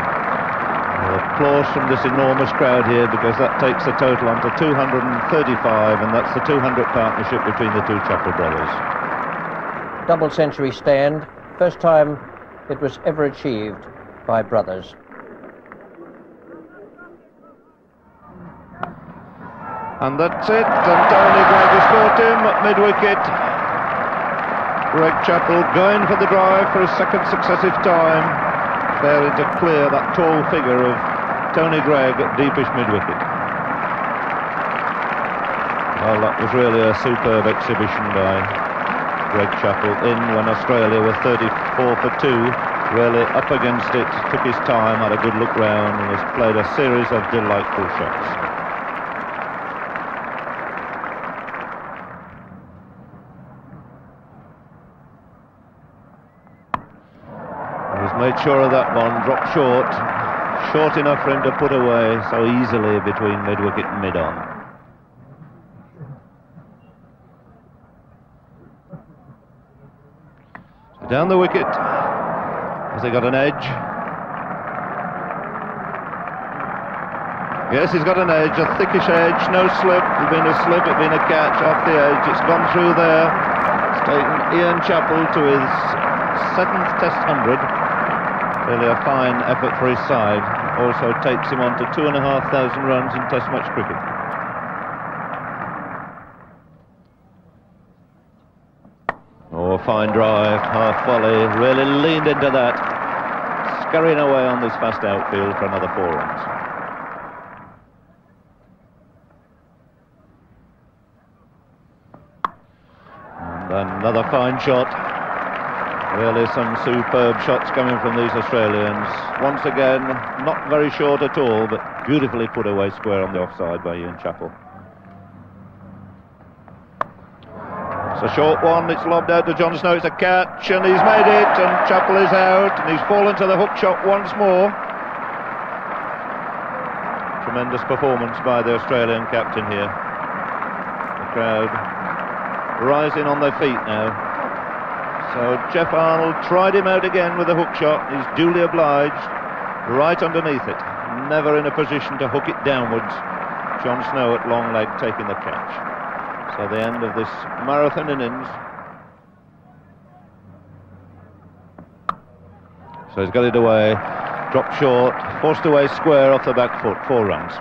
Applause from this enormous crowd here because that takes the total on to 235, and that's the 200 partnership between the two Chappell brothers. Double century stand, first time it was ever achieved by brothers. And that's it, and Tony Greig has caught him at mid wicket. Greg Chappell going for the drive for a second successive time, failing to clear that tall figure of Tony Greig at deepish mid wicket. Well, that was really a superb exhibition by Greg Chappell in when Australia were 34 for 2. Really up against it, took his time, had a good look round, and has played a series of delightful shots. He's sure of that one, dropped short, short enough for him to put away so easily between mid wicket and mid on. So down the wicket, has he got an edge? Yes, he's got an edge, a thickish edge, no slip. It's been a slip, it's been a catch off the edge. It's gone through there. It's taken Ian Chappell to his seventh Test hundred. Really a fine effort for his side. Also takes him on to two and a half thousand runs in Test match cricket. Oh, fine drive, half volley, really leaned into that. Scurrying away on this fast outfield for another four runs. And another fine shot. Really some superb shots coming from these Australians. Once again, not very short at all, but beautifully put away square on the offside by Ian Chappell. It's a short one, it's lobbed out to John Snow, it's a catch, and he's made it, and Chappell is out, and he's fallen to the hook shot once more. Tremendous performance by the Australian captain here. The crowd rising on their feet now. So Geoff Arnold tried him out again with a hook shot. He's duly obliged. Right underneath it. Never in a position to hook it downwards. John Snow at long leg taking the catch. So the end of this marathon innings. So he's got it away. Dropped short. Forced away square off the back foot. Four runs.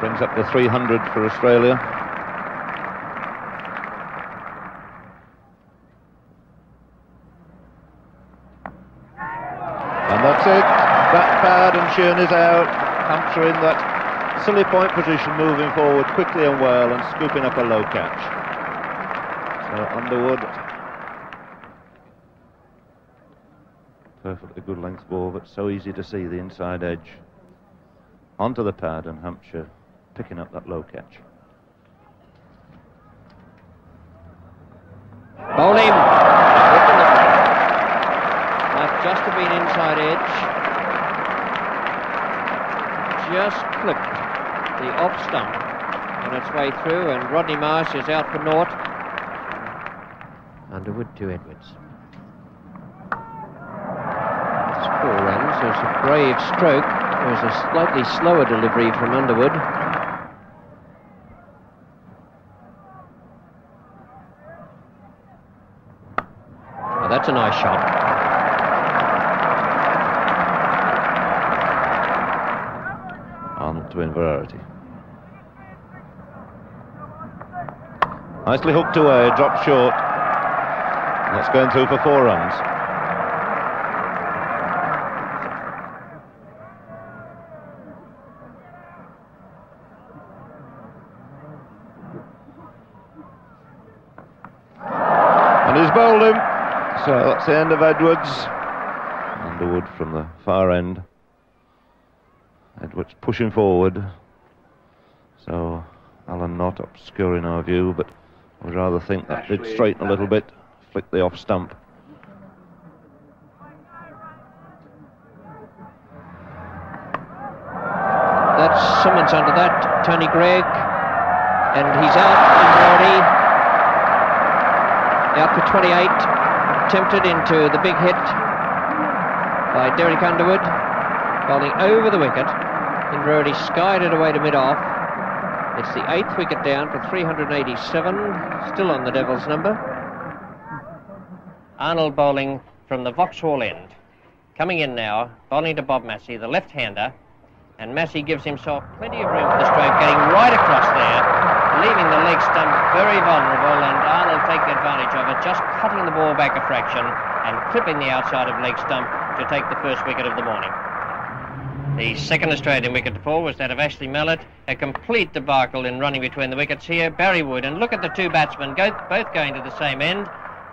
Brings up to 300 for Australia. Sheahan is out. Hampshire in that silly point position, moving forward quickly and well and scooping up a low catch. So Underwood. Perfectly good length ball, but so easy to see the inside edge. Onto the pad and Hampshire picking up that low catch. On its way through, and Rodney Marsh is out for naught. Underwood to Edwards. It's four runs. It was a brave stroke. It was a slightly slower delivery from Underwood. Oh, that's a nice shot. Arnold to Inverarity. Nicely hooked away, dropped short. That's going through for four runs. And he's bowled him. So that's the end of Edwards. Underwood from the far end. Edwards pushing forward. So Alan not obscuring our view, but rather think that did straighten a little bit, flick the off stump. That's someone's under that. Tony Greig, And he's out in already. Out for 28. Tempted into the big hit by Derek Underwood. Bowling over the wicket. And Inverarity skied it away to mid-off. It's the eighth wicket down for 387. Still on the Devil's number. Arnold bowling from the Vauxhall end. Coming in now, bowling to Bob Massie, the left-hander. And Massie gives himself plenty of room for the stroke, getting right across there, leaving the leg stump very vulnerable, and Arnold taking advantage of it, just cutting the ball back a fraction and clipping the outside of leg stump to take the first wicket of the morning. The second Australian wicket to fall was that of Ashley Mallett. A complete debacle in running between the wickets here. Barry Wood, and look at the two batsmen, both going to the same end.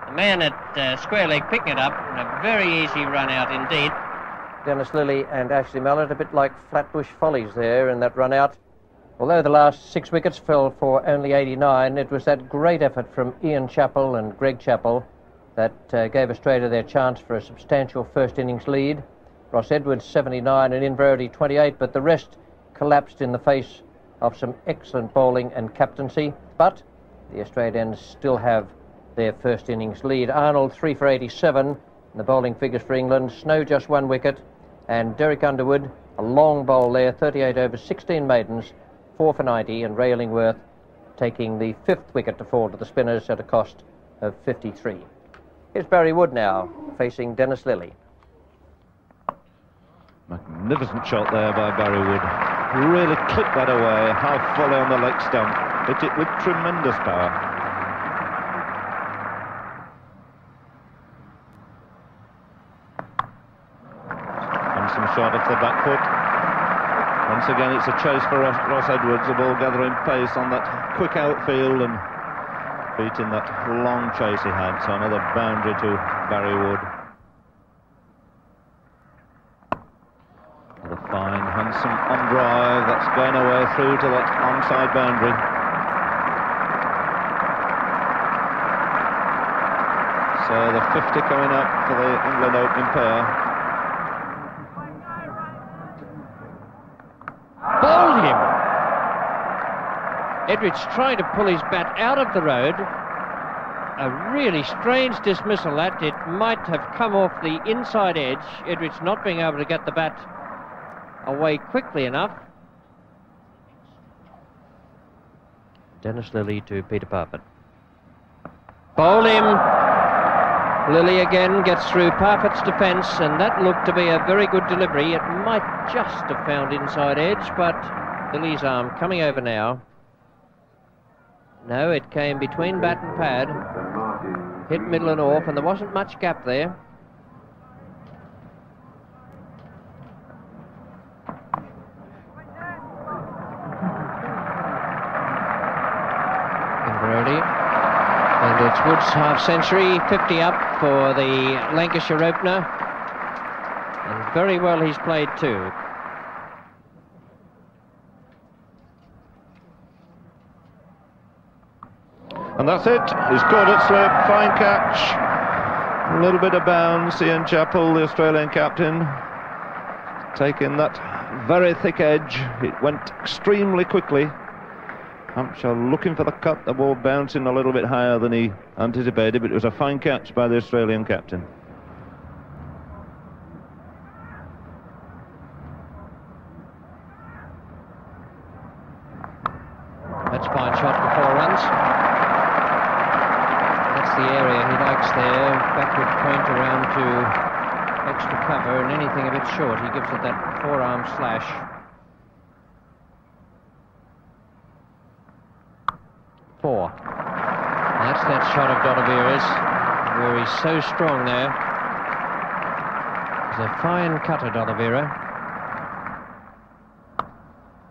The man at uh, square leg picking it up, and a very easy run out indeed. Dennis Lillee and Ashley Mallett, a bit like Flatbush Follies there in that run out. Although the last six wickets fell for only 89, it was that great effort from Ian Chappell and Greg Chappell that uh, gave Australia their chance for a substantial first innings lead. Ross Edwards 79 and Inverarity 28, but the rest collapsed in the face of some excellent bowling and captaincy. But the Australians still have their first innings lead. Arnold 3 for 87 in the bowling figures for England. Snow just one wicket. And Derek Underwood, a long bowl there, 38 over 16 maidens, 4 for 90. And Ray Illingworth taking the fifth wicket to fall to the spinners at a cost of 53. Here's Barry Wood now, facing Dennis Lillee. Magnificent shot there by Barry Wood. Really clipped that away, half volley on the leg stump. Hit it with tremendous power. Handsome shot off the back foot. Once again, it's a chase for Ross, Ross Edwards. The ball gathering pace on that quick outfield and beating that long chase he had. So another boundary to Barry Wood. The fine, handsome on drive that's going away through to that onside boundary. So the 50 coming up for the England opening pair. Bowled him! Edwards trying to pull his bat out of the road. A really strange dismissal that. It might have come off the inside edge. Edwards not being able to get the bat away quickly enough. Dennis Lillee to Peter Parfitt. Bowl him. Lillee again gets through Parfitt's defence, and that looked to be a very good delivery. It might just have found inside edge, but Lillee's arm coming over now. No, it came between bat and pad. Hit middle and off, and there wasn't much gap there. Inverarity. Half century, 50 up for the Lancashire opener. And very well he's played too. And that's it. He's caught it slip. Fine catch. A little bit of bounce. Ian Chappell, the Australian captain, taking that very thick edge. It went extremely quickly. Hampshire looking for the cut, the ball bouncing a little bit higher than he anticipated, but it was a fine catch by the Australian captain. That's fine shot for four runs. That's the area he likes there. Backward point around to extra cover, and anything a bit short, he gives it that forearm slash. Four. That's that shot of D'Oliveira's, where he's so strong there. He's a fine cutter, D'Oliveira.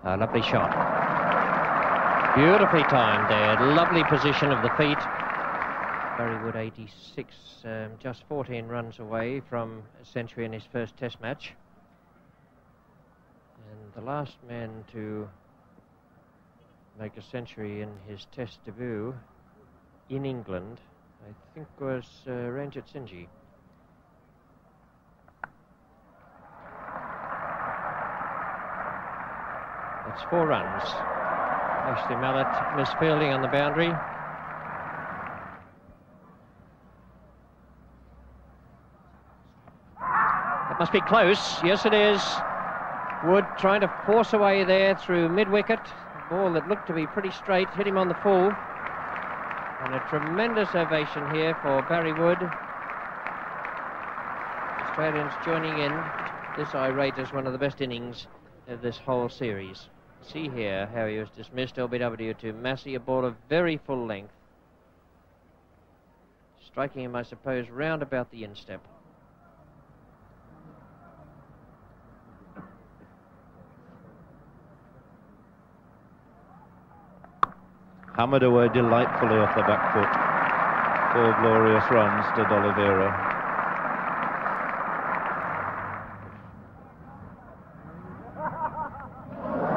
A lovely shot. Beautifully timed there. Lovely position of the feet. Barry Wood 86, um, just 14 runs away from a century in his first test match. And the last man to make a century in his test debut in England, think was uh, Ranjit Singh. That's four runs. Ashley Mallett missed fielding on the boundary. It must be close. Yes, it is. Wood trying to force away there through mid-wicket. Ball that looked to be pretty straight, hit him on the full. And a tremendous ovation here for Barry Wood. Australians joining in. This I rate as one of the best innings of this whole series. See here how he was dismissed LBW to Massie, a ball of very full length. Striking him, I suppose, round about the instep. Hammered away delightfully off the back foot. Four glorious runs to D'Oliveira.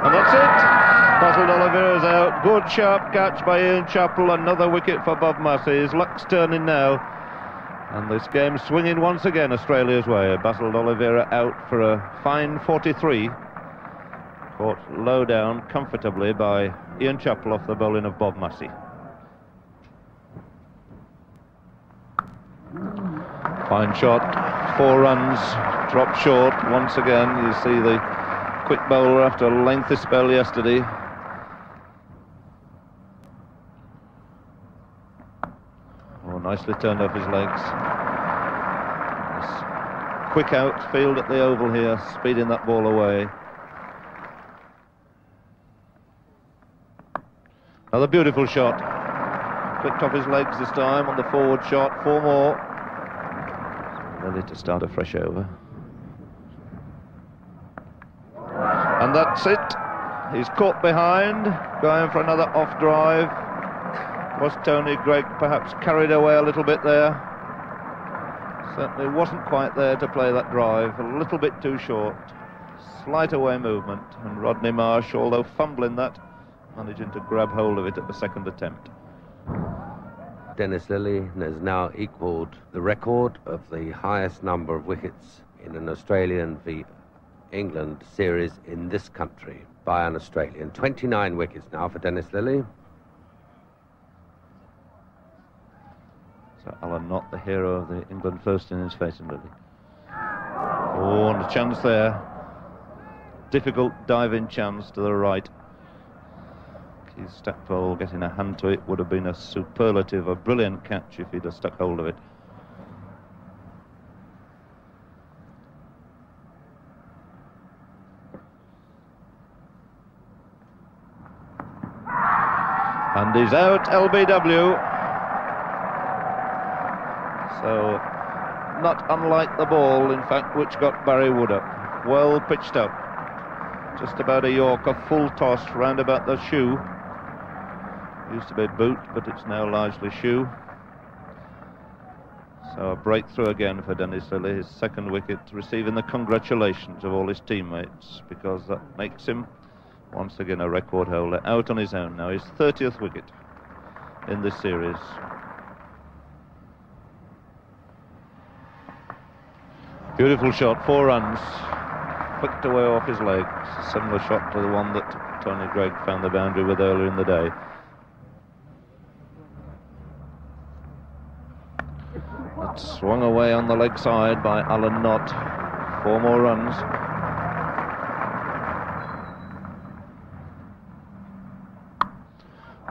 And that's it. Basil D'Oliveira's out. Good sharp catch by Ian Chappell. Another wicket for Bob Massie. His luck's turning now. And this game swinging once again Australia's way. Basil D'Oliveira out for a fine 43. Caught low down comfortably by Ian Chappell off the bowling of Bob Massie. Fine shot, four runs, dropped short once again. You see the quick bowler after a lengthy spell yesterday. Oh, nicely turned off his legs. Nice quick outfield at the oval here, speeding that ball away. Another beautiful shot. Clipped off his legs this time on the forward shot. Four more. Ready to start a fresh over. And that's it. He's caught behind, going for another off drive. Was Tony Greig perhaps carried away a little bit there? Certainly wasn't quite there to play that drive. A little bit too short. Slight away movement. And Rodney Marsh, although fumbling that, managing to grab hold of it at the second attempt. Dennis Lillee has now equalled the record of the highest number of wickets in an Australian v England series in this country by an Australian. 29 wickets now for Dennis Lillee. So Alan Knott, the hero of the England first innings facing Lillee. Oh, and a chance there. Difficult diving chance to the right. Keith Stackpole getting a hand to it would have been a superlative, a brilliant catch if he'd have stuck hold of it. And he's out, LBW. So, not unlike the ball, in fact, which got Barry Wood up. Well pitched up. Just about a Yorker, full toss round about the shoe. Used to be boot, but it's now largely shoe. So a breakthrough again for Dennis Lillee, his second wicket, receiving the congratulations of all his teammates because that makes him once again a record holder out on his own now, his 30th wicket in this series. Beautiful shot, four runs, flicked away off his legs. A similar shot to the one that Tony Greig found the boundary with earlier in the day. Swung away on the leg side by Alan Knott. Four more runs.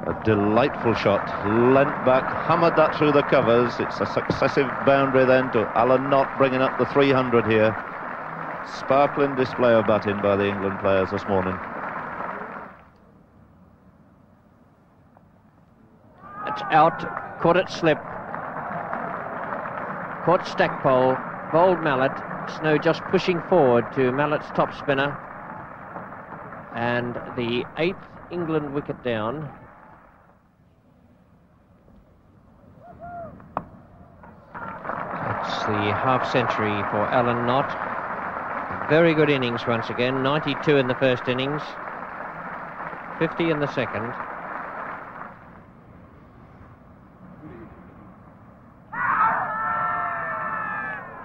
A delightful shot, lent back, hammered that through the covers. It's a successive boundary then to Alan Knott bringing up the 300 here. Sparkling display of batting by the England players this morning. It's out, caught it slip. Caught Stackpole, bowled Mallett. Snow just pushing forward to Mallett's top spinner. And the eighth England wicket down. It's the half century for Alan Knott. Very good innings once again. 92 in the first innings, 50 in the second.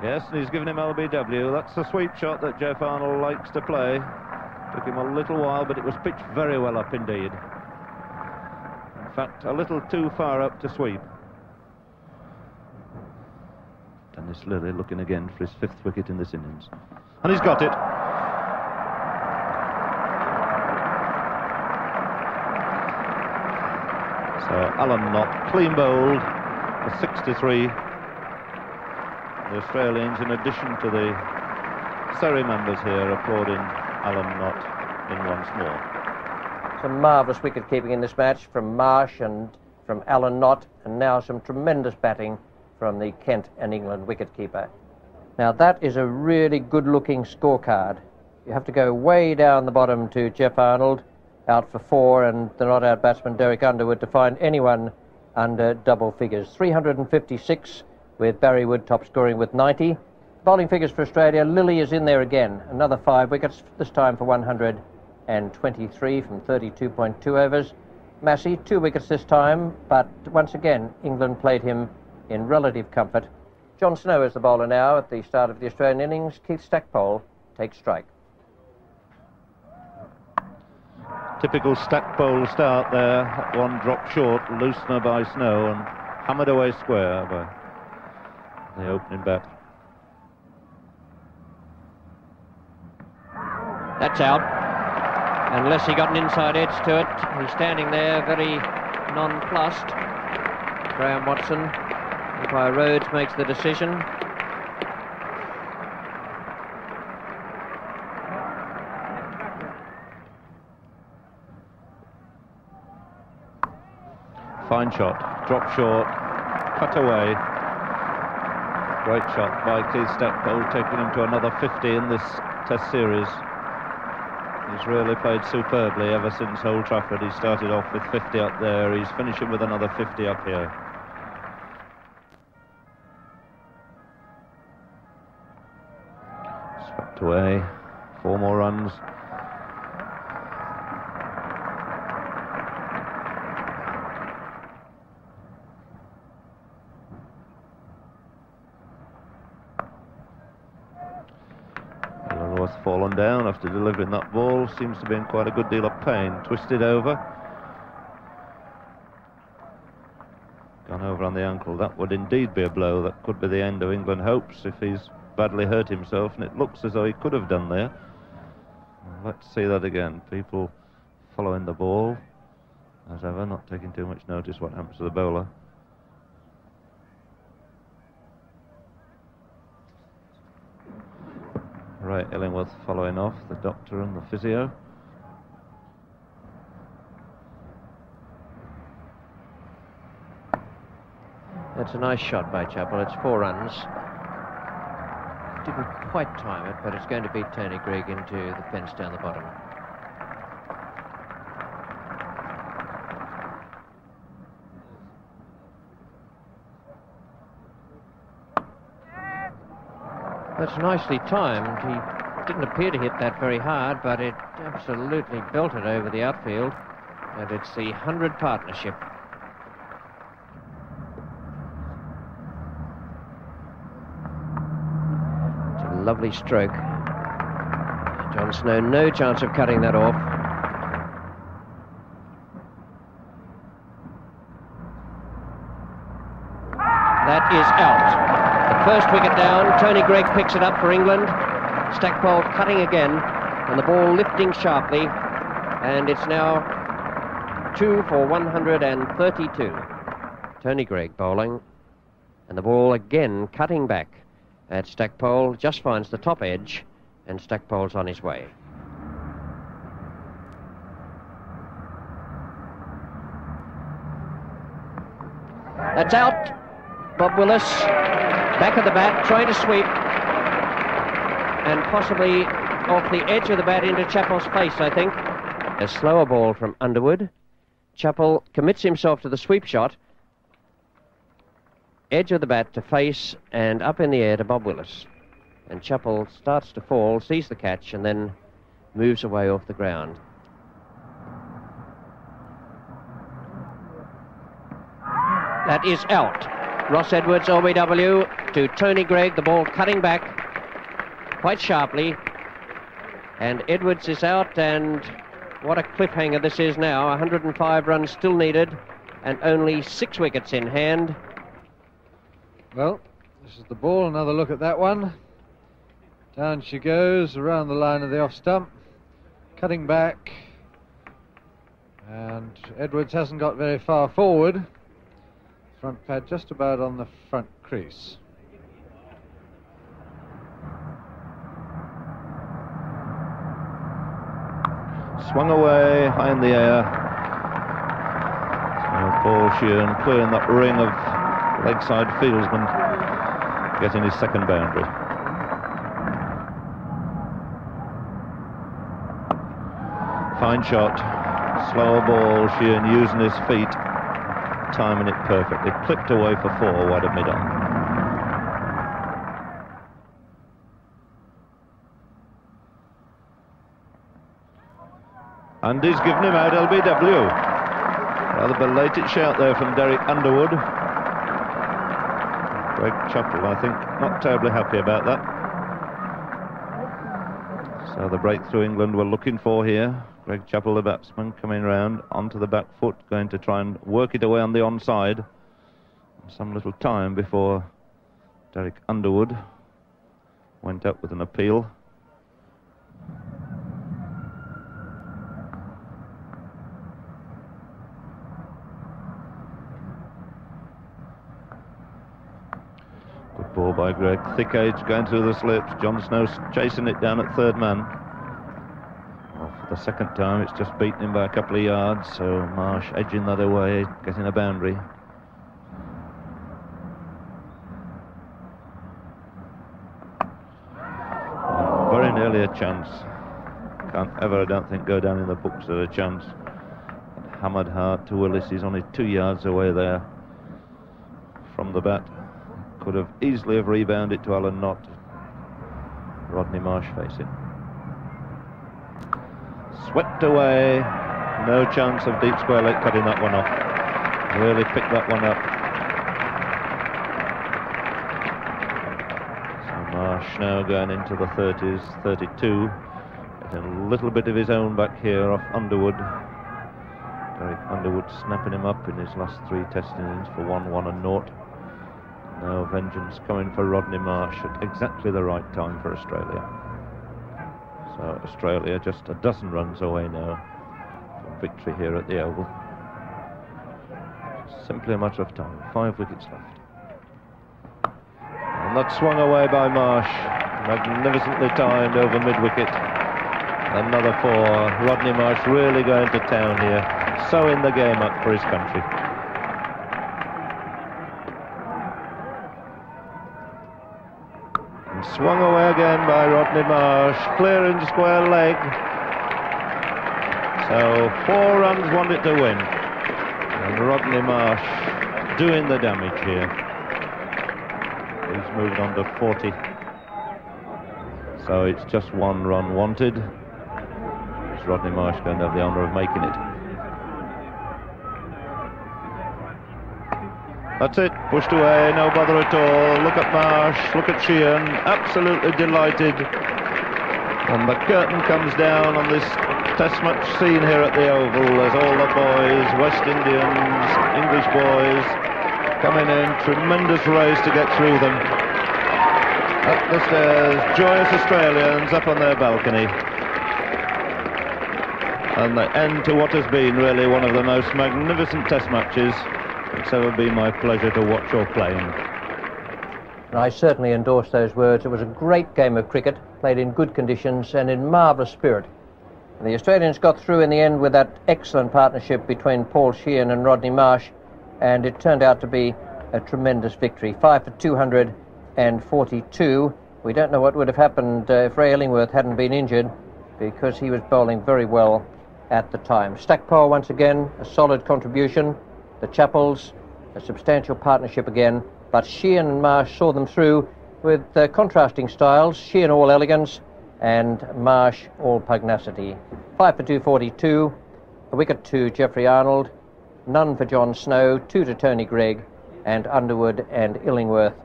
Yes, and he's given him LBW. That's the sweep shot that Geoff Arnold likes to play. Took him a little while, but it was pitched very well up indeed. In fact, a little too far up to sweep. Dennis Lillee looking again for his fifth wicket in this innings. And he's got it. So Alan Knott, clean bowled for 63. The Australians, in addition to the Surrey members here, applauding Alan Knott in once more. Some marvellous wicket keeping in this match from Marsh and from Alan Knott, and now some tremendous batting from the Kent and England wicketkeeper. Now that is a really good looking scorecard. You have to go way down the bottom to Geoff Arnold, out for four, and the not out batsman Derek Underwood to find anyone under double figures. 356 with Barry Wood top scoring with 90. Bowling figures for Australia, Lillee is in there again. Another five wickets, this time for 123 from 32.2 overs. Massie, two wickets this time, but once again, England played him in relative comfort. John Snow is the bowler now at the start of the Australian innings. Keith Stackpole takes strike. Typical Stackpole start there. One drop short, loosener by Snow and hammered away square by the opening bat. That's out. Unless he got an inside edge to it. He's standing there very nonplussed. Graeme Watson Umpire Rhodes makes the decision. Fine shot, drop short, cut away. Great shot by Keith Stackpole, taking him to another 50 in this Test series. He's really played superbly ever since Old Trafford. He started off with 50 up there. He's finishing with another 50 up here. Swept away. Four more runs. Down after delivering that ball. Seems to be in quite a good deal of pain. Twisted over. Gone over on the ankle. That would indeed be a blow. That could be the end of England hopes if he's badly hurt himself, and it looks as though he could have done there. Let's see that again. People following the ball, as ever, not taking too much notice what happens to the bowler. Right, Illingworth following off, the doctor and the physio. That's a nice shot by Chappell. It's four runs didn't quite time it, but it's going to beat Tony Greig into the fence down the bottom. That's nicely timed. He didn't appear to hit that very hard, but it absolutely belted over the outfield. And it's the 100 partnership. It's a lovely stroke. John Snow, no chance of cutting that off. That is out. The first wicket down. Tony Greig picks it up for England. Stackpole cutting again, and the ball lifting sharply. And it's now two for 132. Tony Greig bowling, and the ball again cutting back at Stackpole. Just finds the top edge, and Stackpole's on his way. That's out. Bob Willis, back of the bat, trying to sweep. And possibly off the edge of the bat into Chappell's face, I think. A slower ball from Underwood. Chappell commits himself to the sweep shot. Edge of the bat to face and up in the air to Bob Willis. And Chappell starts to fall, sees the catch, and then moves away off the ground. That is out. Ross Edwards, LBW, to Tony Greig, the ball cutting back quite sharply. And Edwards is out, and what a cliffhanger this is now. 105 runs still needed, and only six wickets in hand. Well, this is the ball. Another look at that one. Down she goes around the line of the off stump, cutting back. And Edwards hasn't got very far forward. Front pad just about on the front crease. Swung away, high in the air. So Paul Sheahan clearing that ring of leg side fieldsmen, getting his second boundary. Fine shot, slower ball, Sheahan using his feet, timing it perfectly. Clipped away for four, wide of mid-on. And he's given him out LBW. Rather belated shout there from Derek Underwood. Greg Chappell, I think, not terribly happy about that. So the breakthrough England were looking for here. Greg Chappell, the batsman, coming round onto the back foot, going to try and work it away on the onside. Some little time before Derek Underwood went up with an appeal. Good ball by Greig. Thick edge going through the slips. John Snow chasing it down at third man. The second time, it's just beaten him by a couple of yards. So Marsh edging that away, getting a boundary. Very nearly a chance. Can't ever, I don't think, go down in the books as a chance. Hammered hard to Willis. He's only two yards away there from the bat. Could have easily have rebounded it to Alan Knott. Rodney Marsh facing. Swept away. No chance of deep square leg cutting that one off. Really picked that one up. So Marsh now going into the 30s, 32. Getting a little bit of his own back here off Underwood. Derek Underwood snapping him up in his last three test innings for 1-1 and naught. Now vengeance coming for Rodney Marsh at exactly the right time for Australia. So Australia just a dozen runs away now from victory here at the Oval. Simply a matter of time. Five wickets left. And that swung away by Marsh. Magnificently timed over mid-wicket. Another four. Rodney Marsh really going to town here. Sewing the game up for his country. Swung away again Rodney Marsh, clearing square leg. So four runs wanted to win. And Rodney Marsh doing the damage here. He's moved on to 40 So it's just one run wanted. Is Rodney Marsh going to have the honour of making it? That's it, pushed away, no bother at all. Look at Marsh, look at Sheahan, absolutely delighted. And the curtain comes down on this test match scene here at the Oval as all the boys, West Indians, English boys, coming in, tremendous race to get through them. Up the stairs, joyous Australians up on their balcony. And the end to what has been really one of the most magnificent test matches it's ever been my pleasure to watch your playing. I certainly endorse those words. It was a great game of cricket, played in good conditions and in marvellous spirit. The Australians got through in the end with that excellent partnership between Paul Sheahan and Rodney Marsh, and it turned out to be a tremendous victory. Five for 242. We don't know what would have happened uh, if Ray Illingworth hadn't been injured, because he was bowling very well at the time. Stackpole once again, a solid contribution. The Chappells, a substantial partnership again, but Sheahan and Marsh saw them through with uh, contrasting styles. Sheahan all elegance and Marsh all pugnacity. Five for 242, a wicket to Geoffrey Arnold, none for John Snow, two to Tony Greig, and Underwood and Illingworth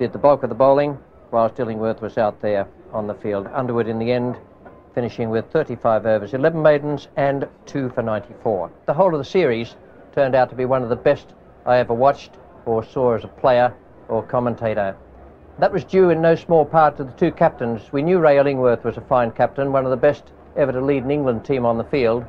did the bulk of the bowling, whilst Illingworth was out there on the field. Underwood in the end finishing with 35 overs, 11 maidens, and 2 for 94. The whole of the series turned out to be one of the best I ever watched or saw as a player or commentator. That was due in no small part to the two captains. We knew Ray Illingworth was a fine captain, one of the best ever to lead an England team on the field.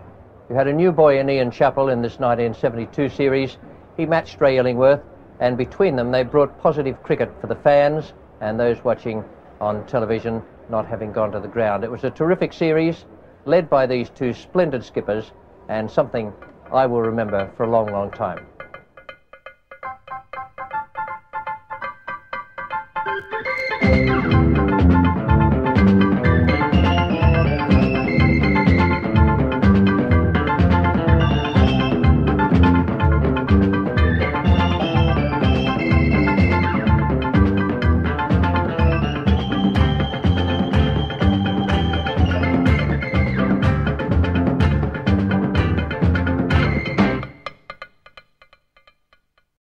You had a new boy in Ian Chappell in this 1972 series. He matched Ray Illingworth, and between them they brought positive cricket for the fans and those watching on television not having gone to the ground. It was a terrific series, led by these two splendid skippers, and something I will remember for a long, long time.